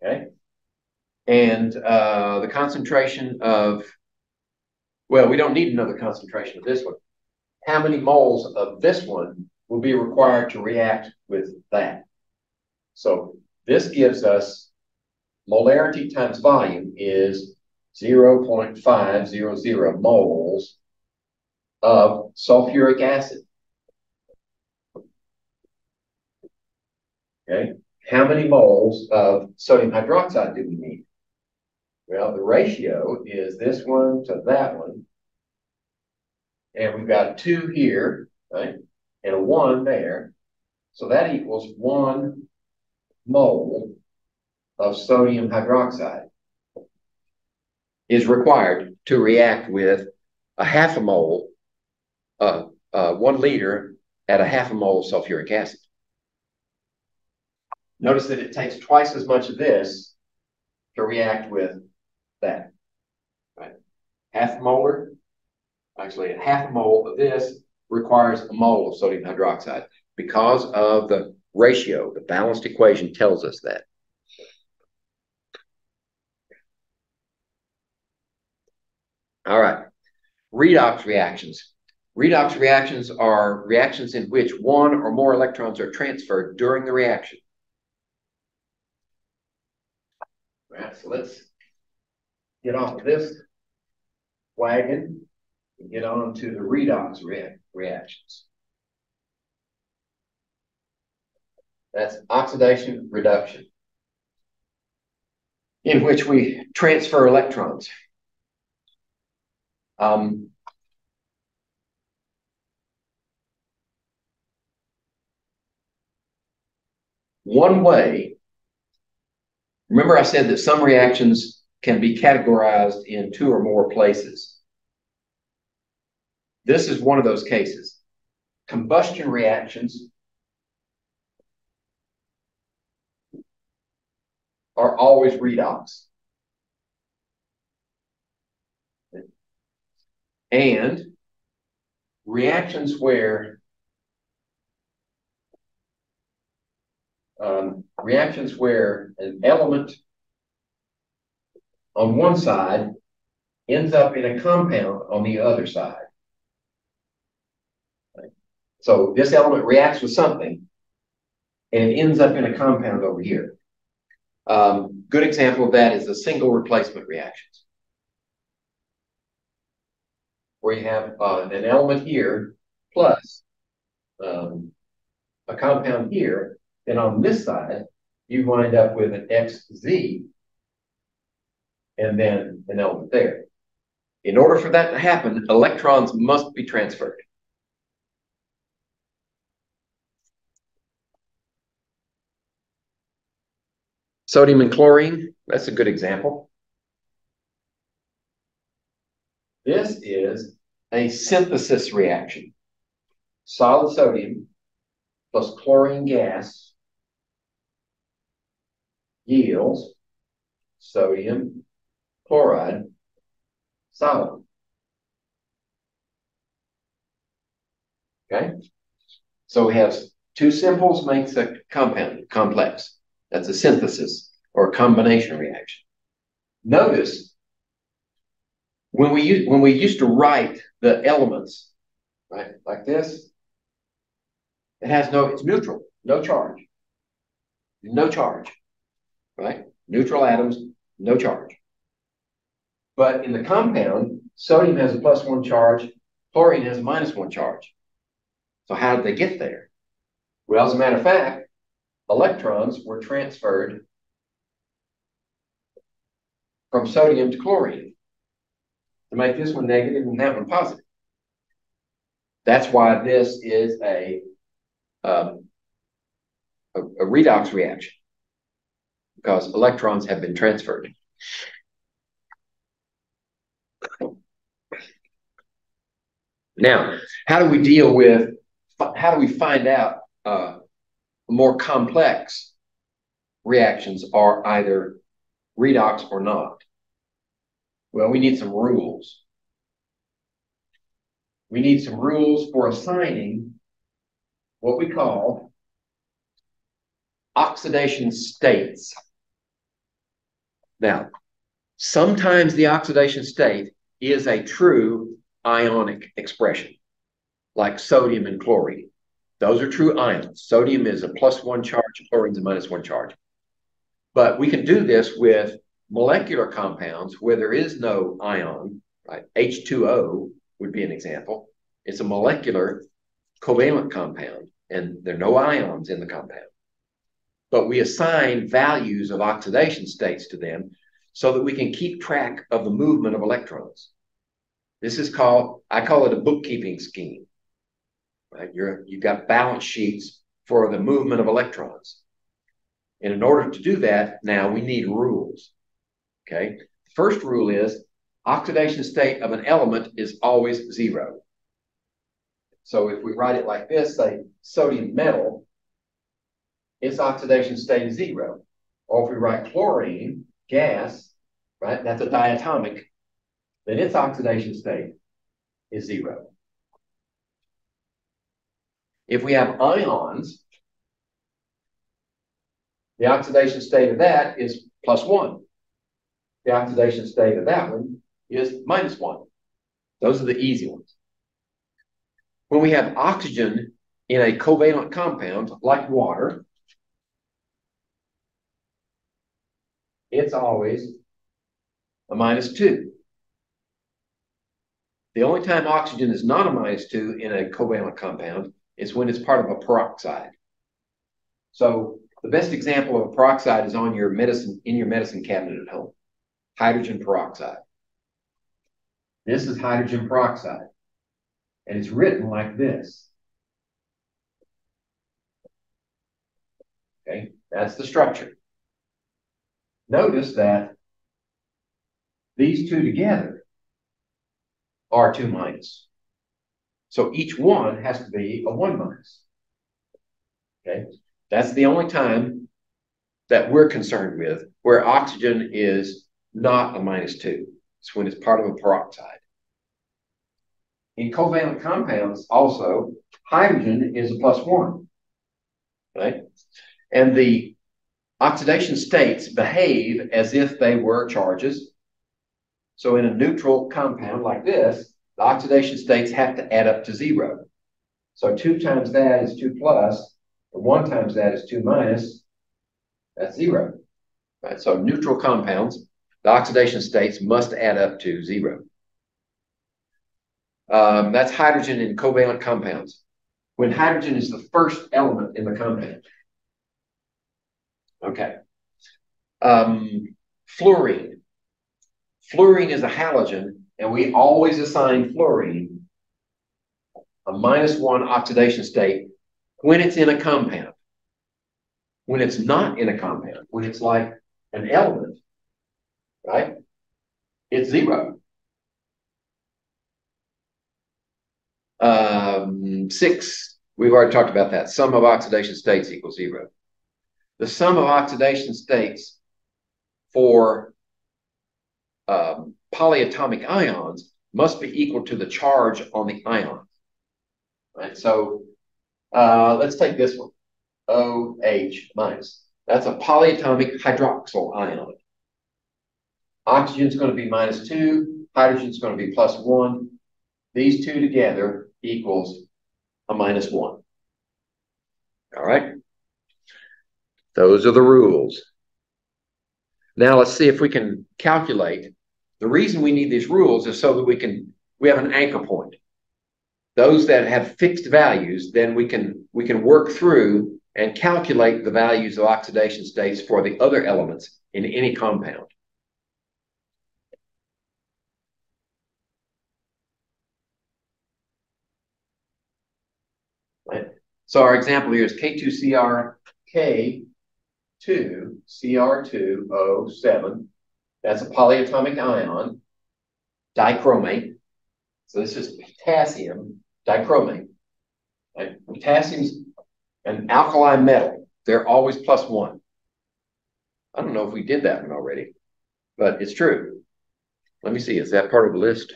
Okay. And uh, the concentration of, well, we don't need another concentration of this one. How many moles of this one will be required to react with that? So this gives us molarity times volume is 0.500 moles of sulfuric acid. Okay, how many moles of sodium hydroxide do we need? Well, the ratio is this one to that one. And we've got two here, right? And a one there. So that equals one mole of sodium hydroxide is required to react with a half a mole, uh, uh, one liter at a half a mole sulfuric acid. Notice that it takes twice as much of this to react with that. Right? Half molar, actually a half a mole of this requires a mole of sodium hydroxide because of the ratio. The balanced equation tells us that. All right. Redox reactions. Redox reactions are reactions in which one or more electrons are transferred during the reaction. All right, so let's get off of this wagon and get on to the redox rea reactions. That's oxidation reduction, in which we transfer electrons. Um, one way, remember I said that some reactions can be categorized in two or more places. This is one of those cases. Combustion reactions are always redox. And reactions where um, reactions where an element on one side ends up in a compound on the other side. So this element reacts with something and it ends up in a compound over here. Um, good example of that is the single replacement reactions. Where you have uh, an element here plus um, a compound here, and on this side, you wind up with an XZ and then an element there. In order for that to happen, electrons must be transferred. Sodium and chlorine, that's a good example. This is a synthesis reaction. Solid sodium plus chlorine gas yields sodium chloride solid. Okay? So we have two symbols makes a compound complex. That's a synthesis or a combination reaction. Notice when we use, when we used to write the elements, right, like this, it has no, it's neutral, no charge, no charge, right? Neutral atoms, no charge. But in the compound, sodium has a plus one charge, chlorine has a minus one charge. So how did they get there? Well, as a matter of fact, electrons were transferred from sodium to chlorine to make this one negative and that one positive. That's why this is a, um, a, a redox reaction. because electrons have been transferred. Now, how do we deal with, how do we find out uh, more complex reactions are either redox or not? Well, we need some rules. We need some rules for assigning what we call oxidation states. Now, sometimes the oxidation state is a true ionic expression, like sodium and chlorine. Those are true ions. Sodium is a plus one charge, chlorine is a minus one charge. But we can do this with molecular compounds where there is no ion, right? H2O would be an example. It's a molecular covalent compound, and there are no ions in the compound. But we assign values of oxidation states to them so that we can keep track of the movement of electrons. This is called, I call it a bookkeeping scheme. Right? You're, you've got balance sheets for the movement of electrons. And in order to do that, now we need rules. Okay. The first rule is oxidation state of an element is always zero. So if we write it like this, say sodium metal, its oxidation state is zero. Or if we write chlorine, gas, right, that's a diatomic, then its oxidation state is zero. If we have ions, the oxidation state of that is plus one. The oxidation state of that one is minus one. Those are the easy ones. When we have oxygen in a covalent compound like water, it's always a minus two. The only time oxygen is not a minus two in a covalent compound is when it's part of a peroxide. So the best example of a peroxide is on your medicine in your medicine cabinet at home. Hydrogen peroxide. This is hydrogen peroxide. And it's written like this. Okay, that's the structure. Notice that these two together are two minus. So each one has to be a one minus. Okay, that's the only time that we're concerned with where oxygen is not a minus two. It's when it's part of a peroxide. In covalent compounds, also, hydrogen is a plus one, right? And the oxidation states behave as if they were charges. So in a neutral compound like this, the oxidation states have to add up to zero. So two times that is two plus, and one times that is two minus, that's zero. Right? So neutral compounds, the oxidation states must add up to zero. Um, that's hydrogen in covalent compounds. When hydrogen is the first element in the compound. Okay. Um, fluorine. Fluorine is a halogen, and we always assign fluorine a minus one oxidation state when it's in a compound. When it's not in a compound, when it's like an element, right? It's zero. Um, six, we've already talked about that. Sum of oxidation states equals zero. The sum of oxidation states for um, polyatomic ions must be equal to the charge on the ion. Right? So uh, let's take this one, OH minus. That's a polyatomic hydroxyl ion. Oxygen's going to be minus two, hydrogen's going to be plus one. These two together equals a minus one. All right. Those are the rules. Now let's see if we can calculate. The reason we need these rules is so that we can, we have an anchor point. Those that have fixed values, then we can, we can work through and calculate the values of oxidation states for the other elements in any compound. So our example here is K2CrK two, Cr2O7. That's a polyatomic ion, dichromate. So this is potassium dichromate. Right? Potassium's an alkali metal. They're always plus one. I don't know if we did that one already, but it's true. Let me see. Is that part of the list?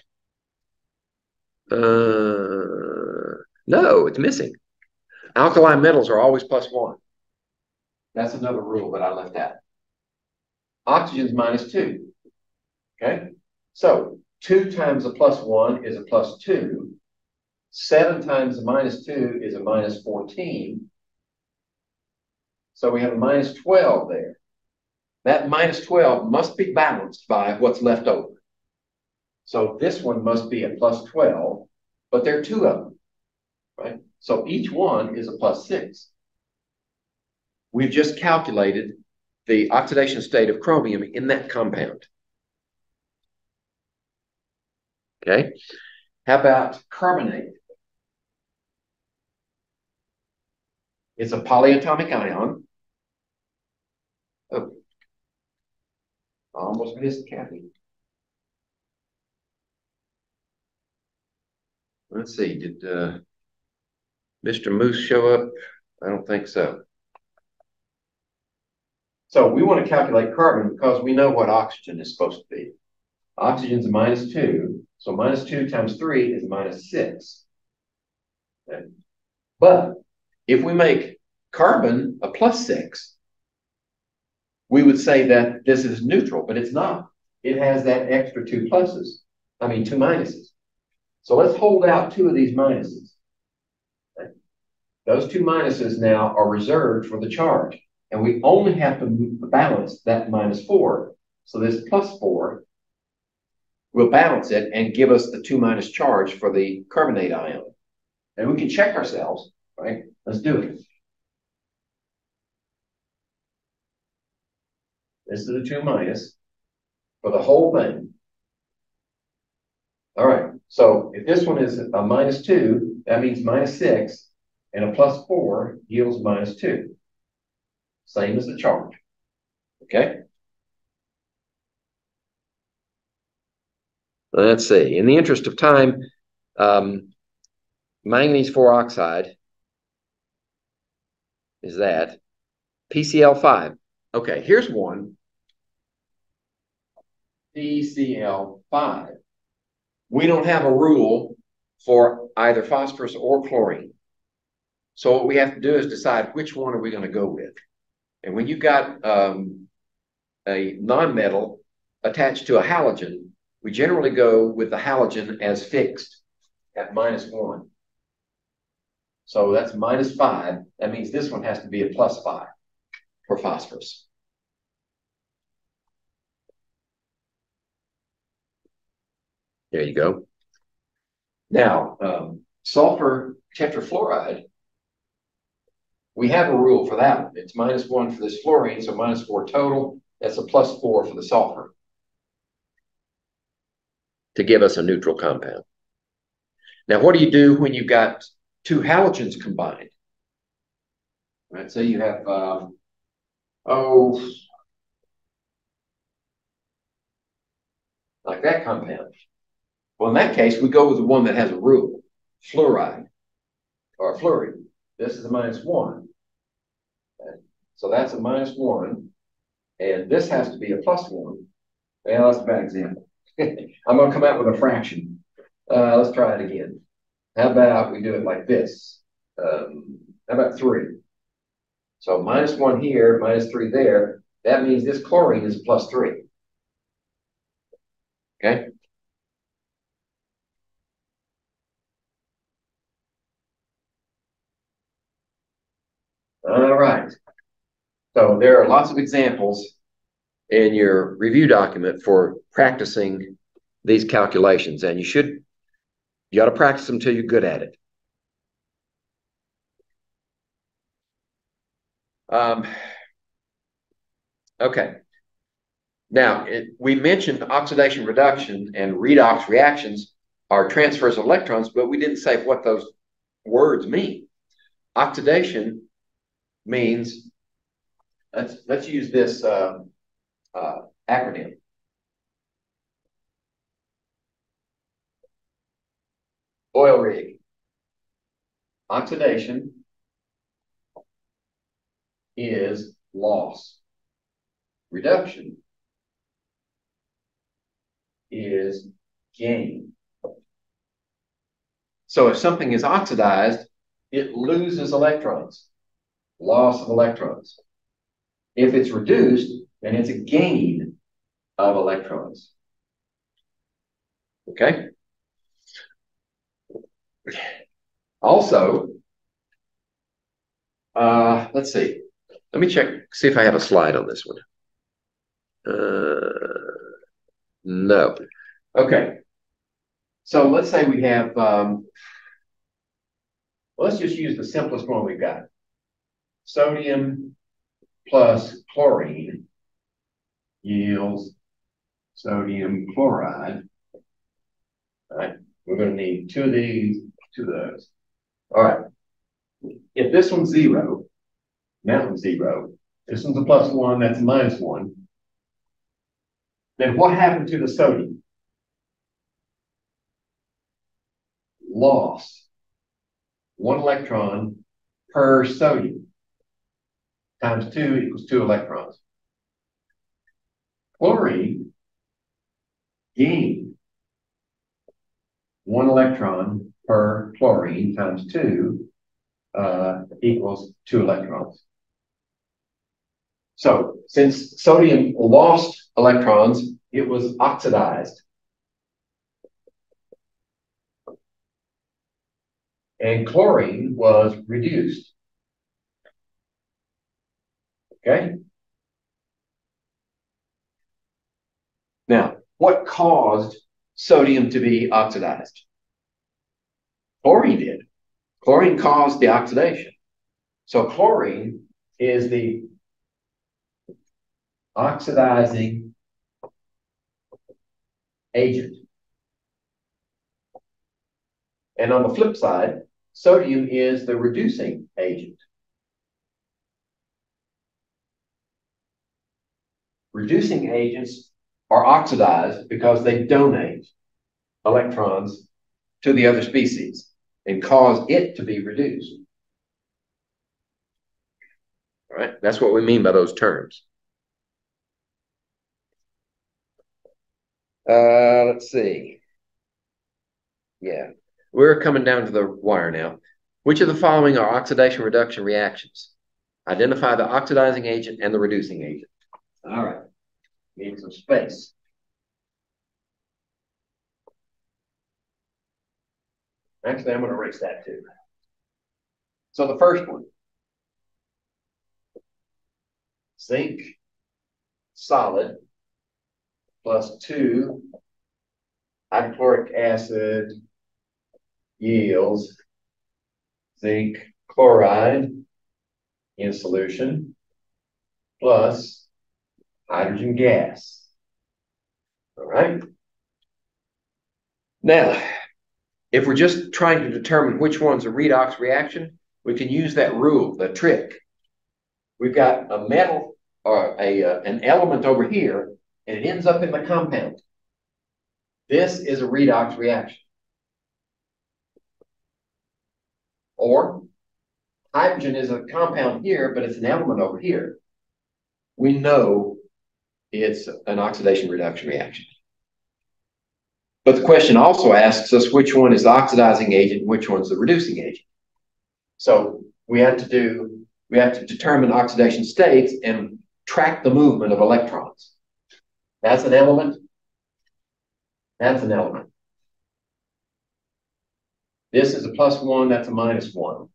Uh, no, it's missing. Alkali metals are always plus one. That's another rule that I left out. Oxygen's minus two. Okay? So two times a plus one is a plus two. Seven times a minus two is a minus 14. So we have a minus 12 there. That minus 12 must be balanced by what's left over. So this one must be a plus 12, but there are two of them, right? So each one is a plus six. We've just calculated the oxidation state of chromium in that compound. Okay. How about carbonate? It's a polyatomic ion. Oh, I almost missed Kathy. Let's see, did uh, Mr. Moose show up? I don't think so. So we want to calculate carbon because we know what oxygen is supposed to be. Oxygen's a minus two, so minus two times three is minus six. Okay. But if we make carbon a plus six, we would say that this is neutral, but it's not. It has that extra two pluses, I mean, two minuses. So let's hold out two of these minuses. Those two minuses now are reserved for the charge. And we only have to balance that minus four. So this plus four will balance it and give us the two minus charge for the carbonate ion. And we can check ourselves, right? Let's do it. This is the two minus for the whole thing. All right, so if this one is a minus two, that means minus six, and a plus four yields minus two. Same as the charge. Okay? Let's see. In the interest of time, um, manganese 4 oxide is that. PCl5. Okay, here's one. PCl5. We don't have a rule for either phosphorus or chlorine. So what we have to do is decide which one are we going to go with. And when you've got um, a nonmetal attached to a halogen, we generally go with the halogen as fixed at minus one. So that's minus five. That means this one has to be a plus five for phosphorus. There you go. Now, um, sulfur tetrafluoride we have a rule for that one. It's minus one for this fluorine, so minus four total. That's a plus four for the sulfur to give us a neutral compound. Now, what do you do when you've got two halogens combined? Right, say you have, um, oh, like that compound. Well, in that case, we go with the one that has a rule, fluoride or fluorine. This is a minus one. So that's a minus one. And this has to be a plus one. Well, that's a bad example. I'm going to come out with a fraction. Uh, let's try it again. How about we do it like this? Um, how about three? So minus one here, minus three there. That means this chlorine is plus three. Okay? All right. So there are lots of examples in your review document for practicing these calculations, and you should, you got to practice them until you're good at it. Um, okay. Now, it, we mentioned oxidation reduction and redox reactions are transfers of electrons, but we didn't say what those words mean. Oxidation means let's, let's use this, uh, uh, acronym. Oil rig. Oxidation is loss. Reduction is gain. So if something is oxidized, it loses electrons, loss of electrons. If it's reduced, then it's a gain of electrons. Okay? Also, uh, let's see. Let me check, see if I have a slide on this one. Uh, no. Okay. So let's say we have, um, let's just use the simplest one we've got. Sodium plus chlorine yields sodium chloride. All right, we're going to need two of these, two of those. All right. If this one's zero, that one's zero, this one's a plus one, that's a minus one, then what happened to the sodium? Lost one electron per sodium times two equals two electrons. Chlorine gained one electron per chlorine times two uh, equals two electrons. So since sodium lost electrons, it was oxidized. And chlorine was reduced. Okay? Now, what caused sodium to be oxidized? Chlorine did. Chlorine caused the oxidation. So chlorine is the oxidizing agent. And on the flip side, sodium is the reducing agent. Reducing agents are oxidized because they donate electrons to the other species and cause it to be reduced. All right, that's what we mean by those terms. Uh, let's see. Yeah, we're coming down to the wire now. Which of the following are oxidation reduction reactions? Identify the oxidizing agent and the reducing agent. All right, need some space. Actually, I'm going to erase that too. So the first one, zinc solid plus two hydrochloric acid yields zinc chloride in solution plus hydrogen gas. All right. Now, if we're just trying to determine which one's a redox reaction, we can use that rule, the trick. We've got a metal or a uh, an element over here, and it ends up in the compound. This is a redox reaction. Or hydrogen is a compound here, but it's an element over here. We know it's an oxidation reduction reaction. But the question also asks us which one is the oxidizing agent and which one's the reducing agent. So we have to do, we have to determine oxidation states and track the movement of electrons. That's an element. That's an element. This is a plus one, that's a minus one.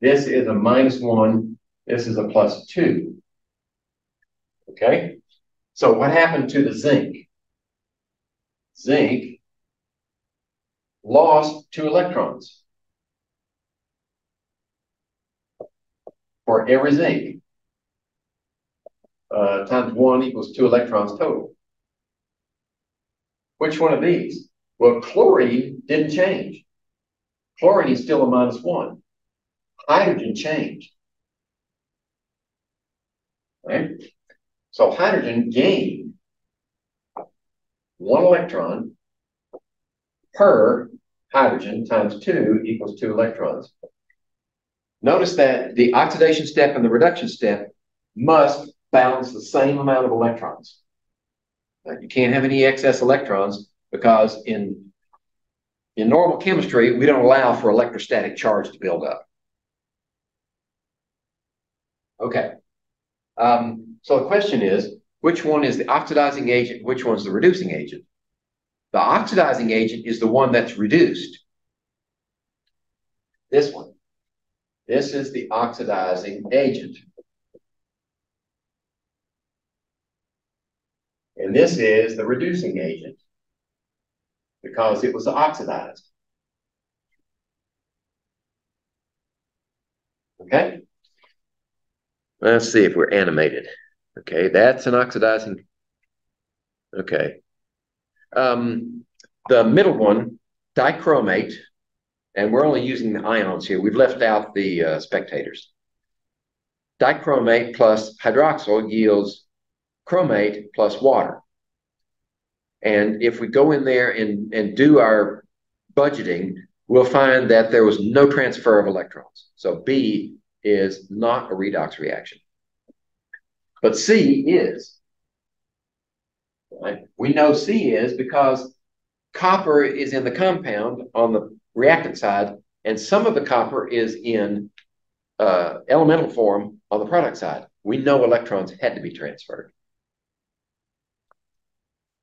This is a minus one, this is a plus two. Okay? So what happened to the zinc? zinc lost two electrons for every zinc. Uh, times one equals two electrons total. Which one of these? Well, chlorine didn't change. Chlorine is still a minus one. Hydrogen changed. Right? So hydrogen gained one electron per hydrogen times two equals two electrons. Notice that the oxidation step and the reduction step must balance the same amount of electrons. You can't have any excess electrons because in, in normal chemistry, we don't allow for electrostatic charge to build up. Okay. Um, so the question is, which one is the oxidizing agent? Which one's the reducing agent? The oxidizing agent is the one that's reduced. This one. This is the oxidizing agent. And this is the reducing agent because it was oxidized. Okay? Let's see if we're animated. Okay, that's an oxidizing. Okay. Um, the middle one, dichromate, and we're only using the ions here. We've left out the uh, spectators. Dichromate plus hydroxyl yields chromate plus water. And if we go in there and, and do our budgeting, we'll find that there was no transfer of electrons. So B is not a redox reaction. But C is. Right? We know C is because copper is in the compound on the reactant side, and some of the copper is in uh, elemental form on the product side. We know electrons had to be transferred.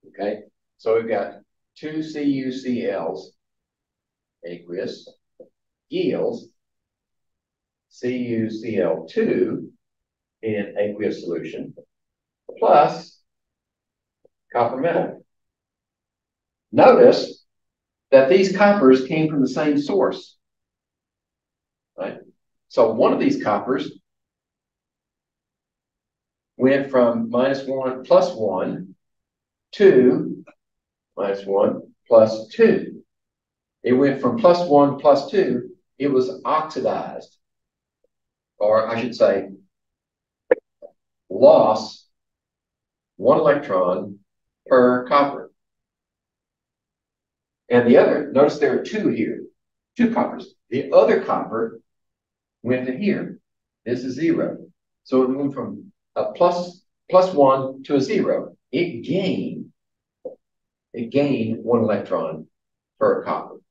Okay, so we've got two CuCls, aqueous, yields CuCl2 in aqueous solution, plus copper metal. Notice that these coppers came from the same source. Right? So one of these coppers went from minus one plus one to minus one plus two. It went from plus one plus two, it was oxidized. Or I should say, loss one electron per copper. And the other, notice there are two here, two coppers. The other copper went to here. This is zero. So it went from a plus plus one to a zero. It gained, it gained one electron per copper.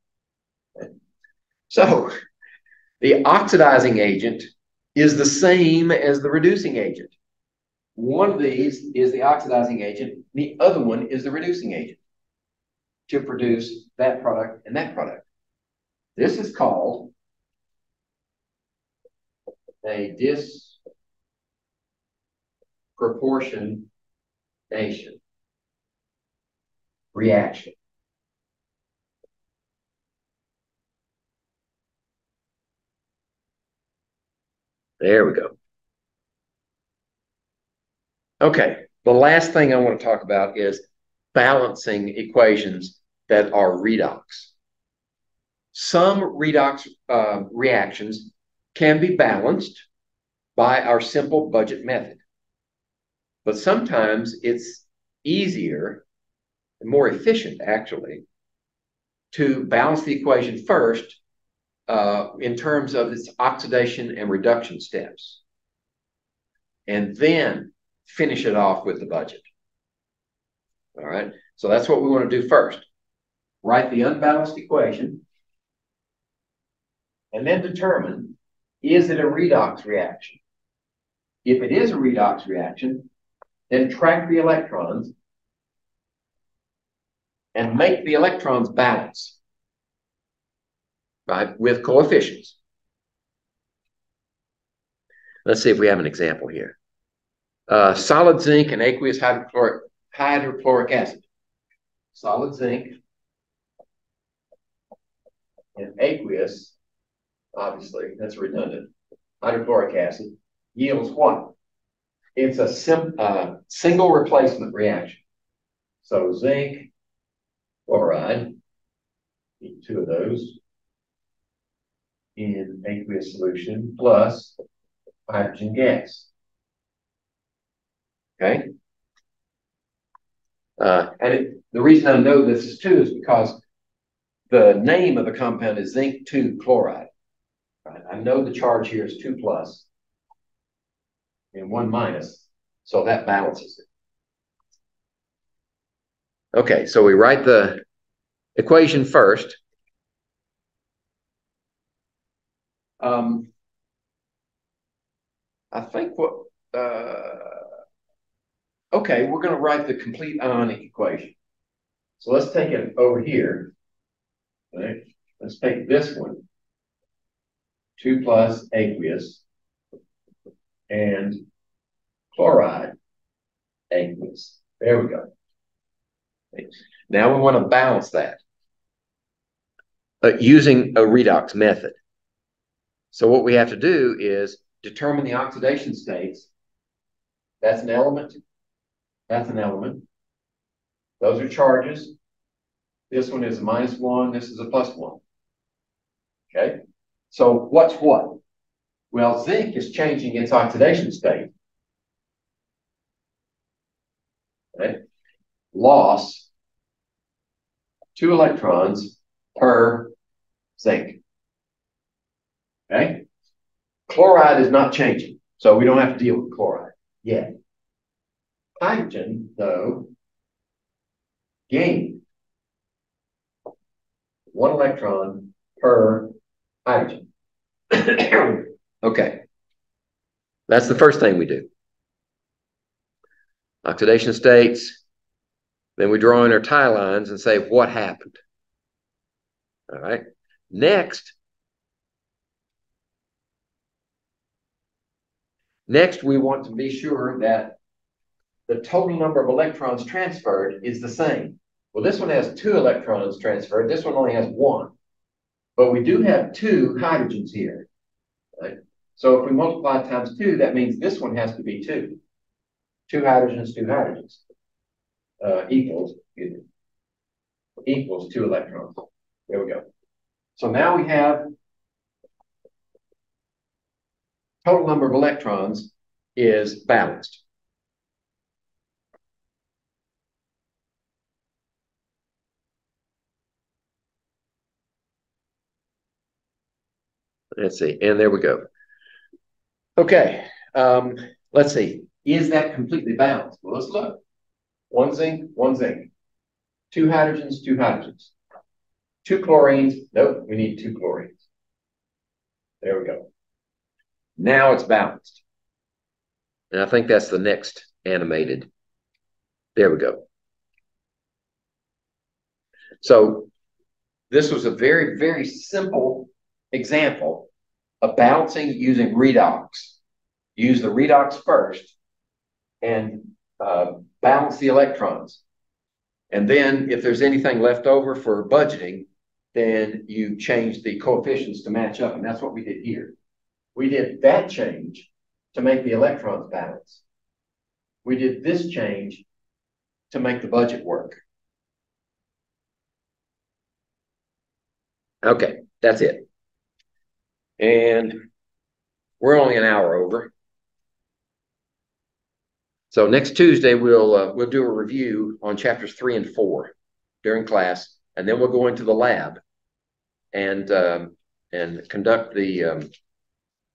So the oxidizing agent is the same as the reducing agent. One of these is the oxidizing agent, the other one is the reducing agent to produce that product and that product. This is called a disproportionation reaction. There we go. Okay, the last thing I want to talk about is balancing equations that are redox. Some redox uh, reactions can be balanced by our simple budget method. But sometimes it's easier and more efficient, actually, to balance the equation first uh, in terms of its oxidation and reduction steps. And then finish it off with the budget. All right. So that's what we want to do first. Write the unbalanced equation and then determine is it a redox reaction? If it is a redox reaction, then track the electrons and make the electrons balance right, with coefficients. Let's see if we have an example here uh, solid zinc and aqueous hydrochloric, hydrochloric acid. Solid zinc and aqueous, obviously, that's redundant, hydrochloric acid yields what? It's a sim, uh, single replacement reaction. So zinc chloride, two of those in aqueous solution plus hydrogen gas. Okay. Uh, and it, the reason I know this is too is because the name of the compound is zinc 2 chloride. Right? I know the charge here is 2 plus and 1 minus, so that balances it. Okay, so we write the equation first. Um, I think what, uh, okay, we're going to write the complete ionic equation. So let's take it over here. Right? Let's take this one. 2 plus aqueous and chloride aqueous. There we go. Now we want to balance that uh, using a redox method. So what we have to do is determine the oxidation states. That's an element. That's an element. Those are charges. This one is a minus one. This is a plus one. Okay. So what's what? Well, zinc is changing its oxidation state. Okay. Loss two electrons per zinc. Okay. Chloride is not changing, so we don't have to deal with chloride yet. Hydrogen, though, gained one electron per hydrogen. okay. That's the first thing we do. Oxidation states. Then we draw in our tie lines and say what happened. All right. Next, next we want to be sure that the total number of electrons transferred is the same. Well, this one has two electrons transferred. This one only has one. But we do have two hydrogens here. Right? So if we multiply times two, that means this one has to be two. Two hydrogens, two hydrogens. Uh, equals, equals two electrons. There we go. So now we have total number of electrons is balanced. Let's see. And there we go. Okay. Um, let's see. Is that completely balanced? Well, let's look. One zinc, one zinc. Two hydrogens, two hydrogens. Two chlorines. Nope, we need two chlorines. There we go. Now it's balanced. And I think that's the next animated. There we go. So this was a very, very simple example of balancing using redox. Use the redox first and uh, balance the electrons. And then if there's anything left over for budgeting, then you change the coefficients to match up. And that's what we did here. We did that change to make the electrons balance. We did this change to make the budget work. Okay, that's it. And we're only an hour over. So next Tuesday we'll uh, we'll do a review on chapters three and four during class, and then we'll go into the lab and um, and conduct the um,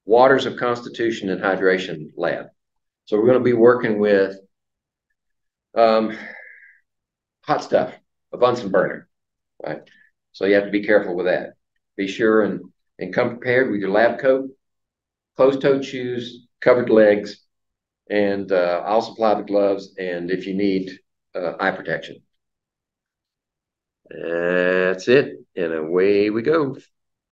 waters of constitution and hydration lab. So we're going to be working with um, hot stuff, a Bunsen burner, right? So you have to be careful with that. Be sure and and come prepared with your lab coat, closed-toed shoes, covered legs, and uh, I'll supply the gloves and if you need uh, eye protection. That's it, and away we go.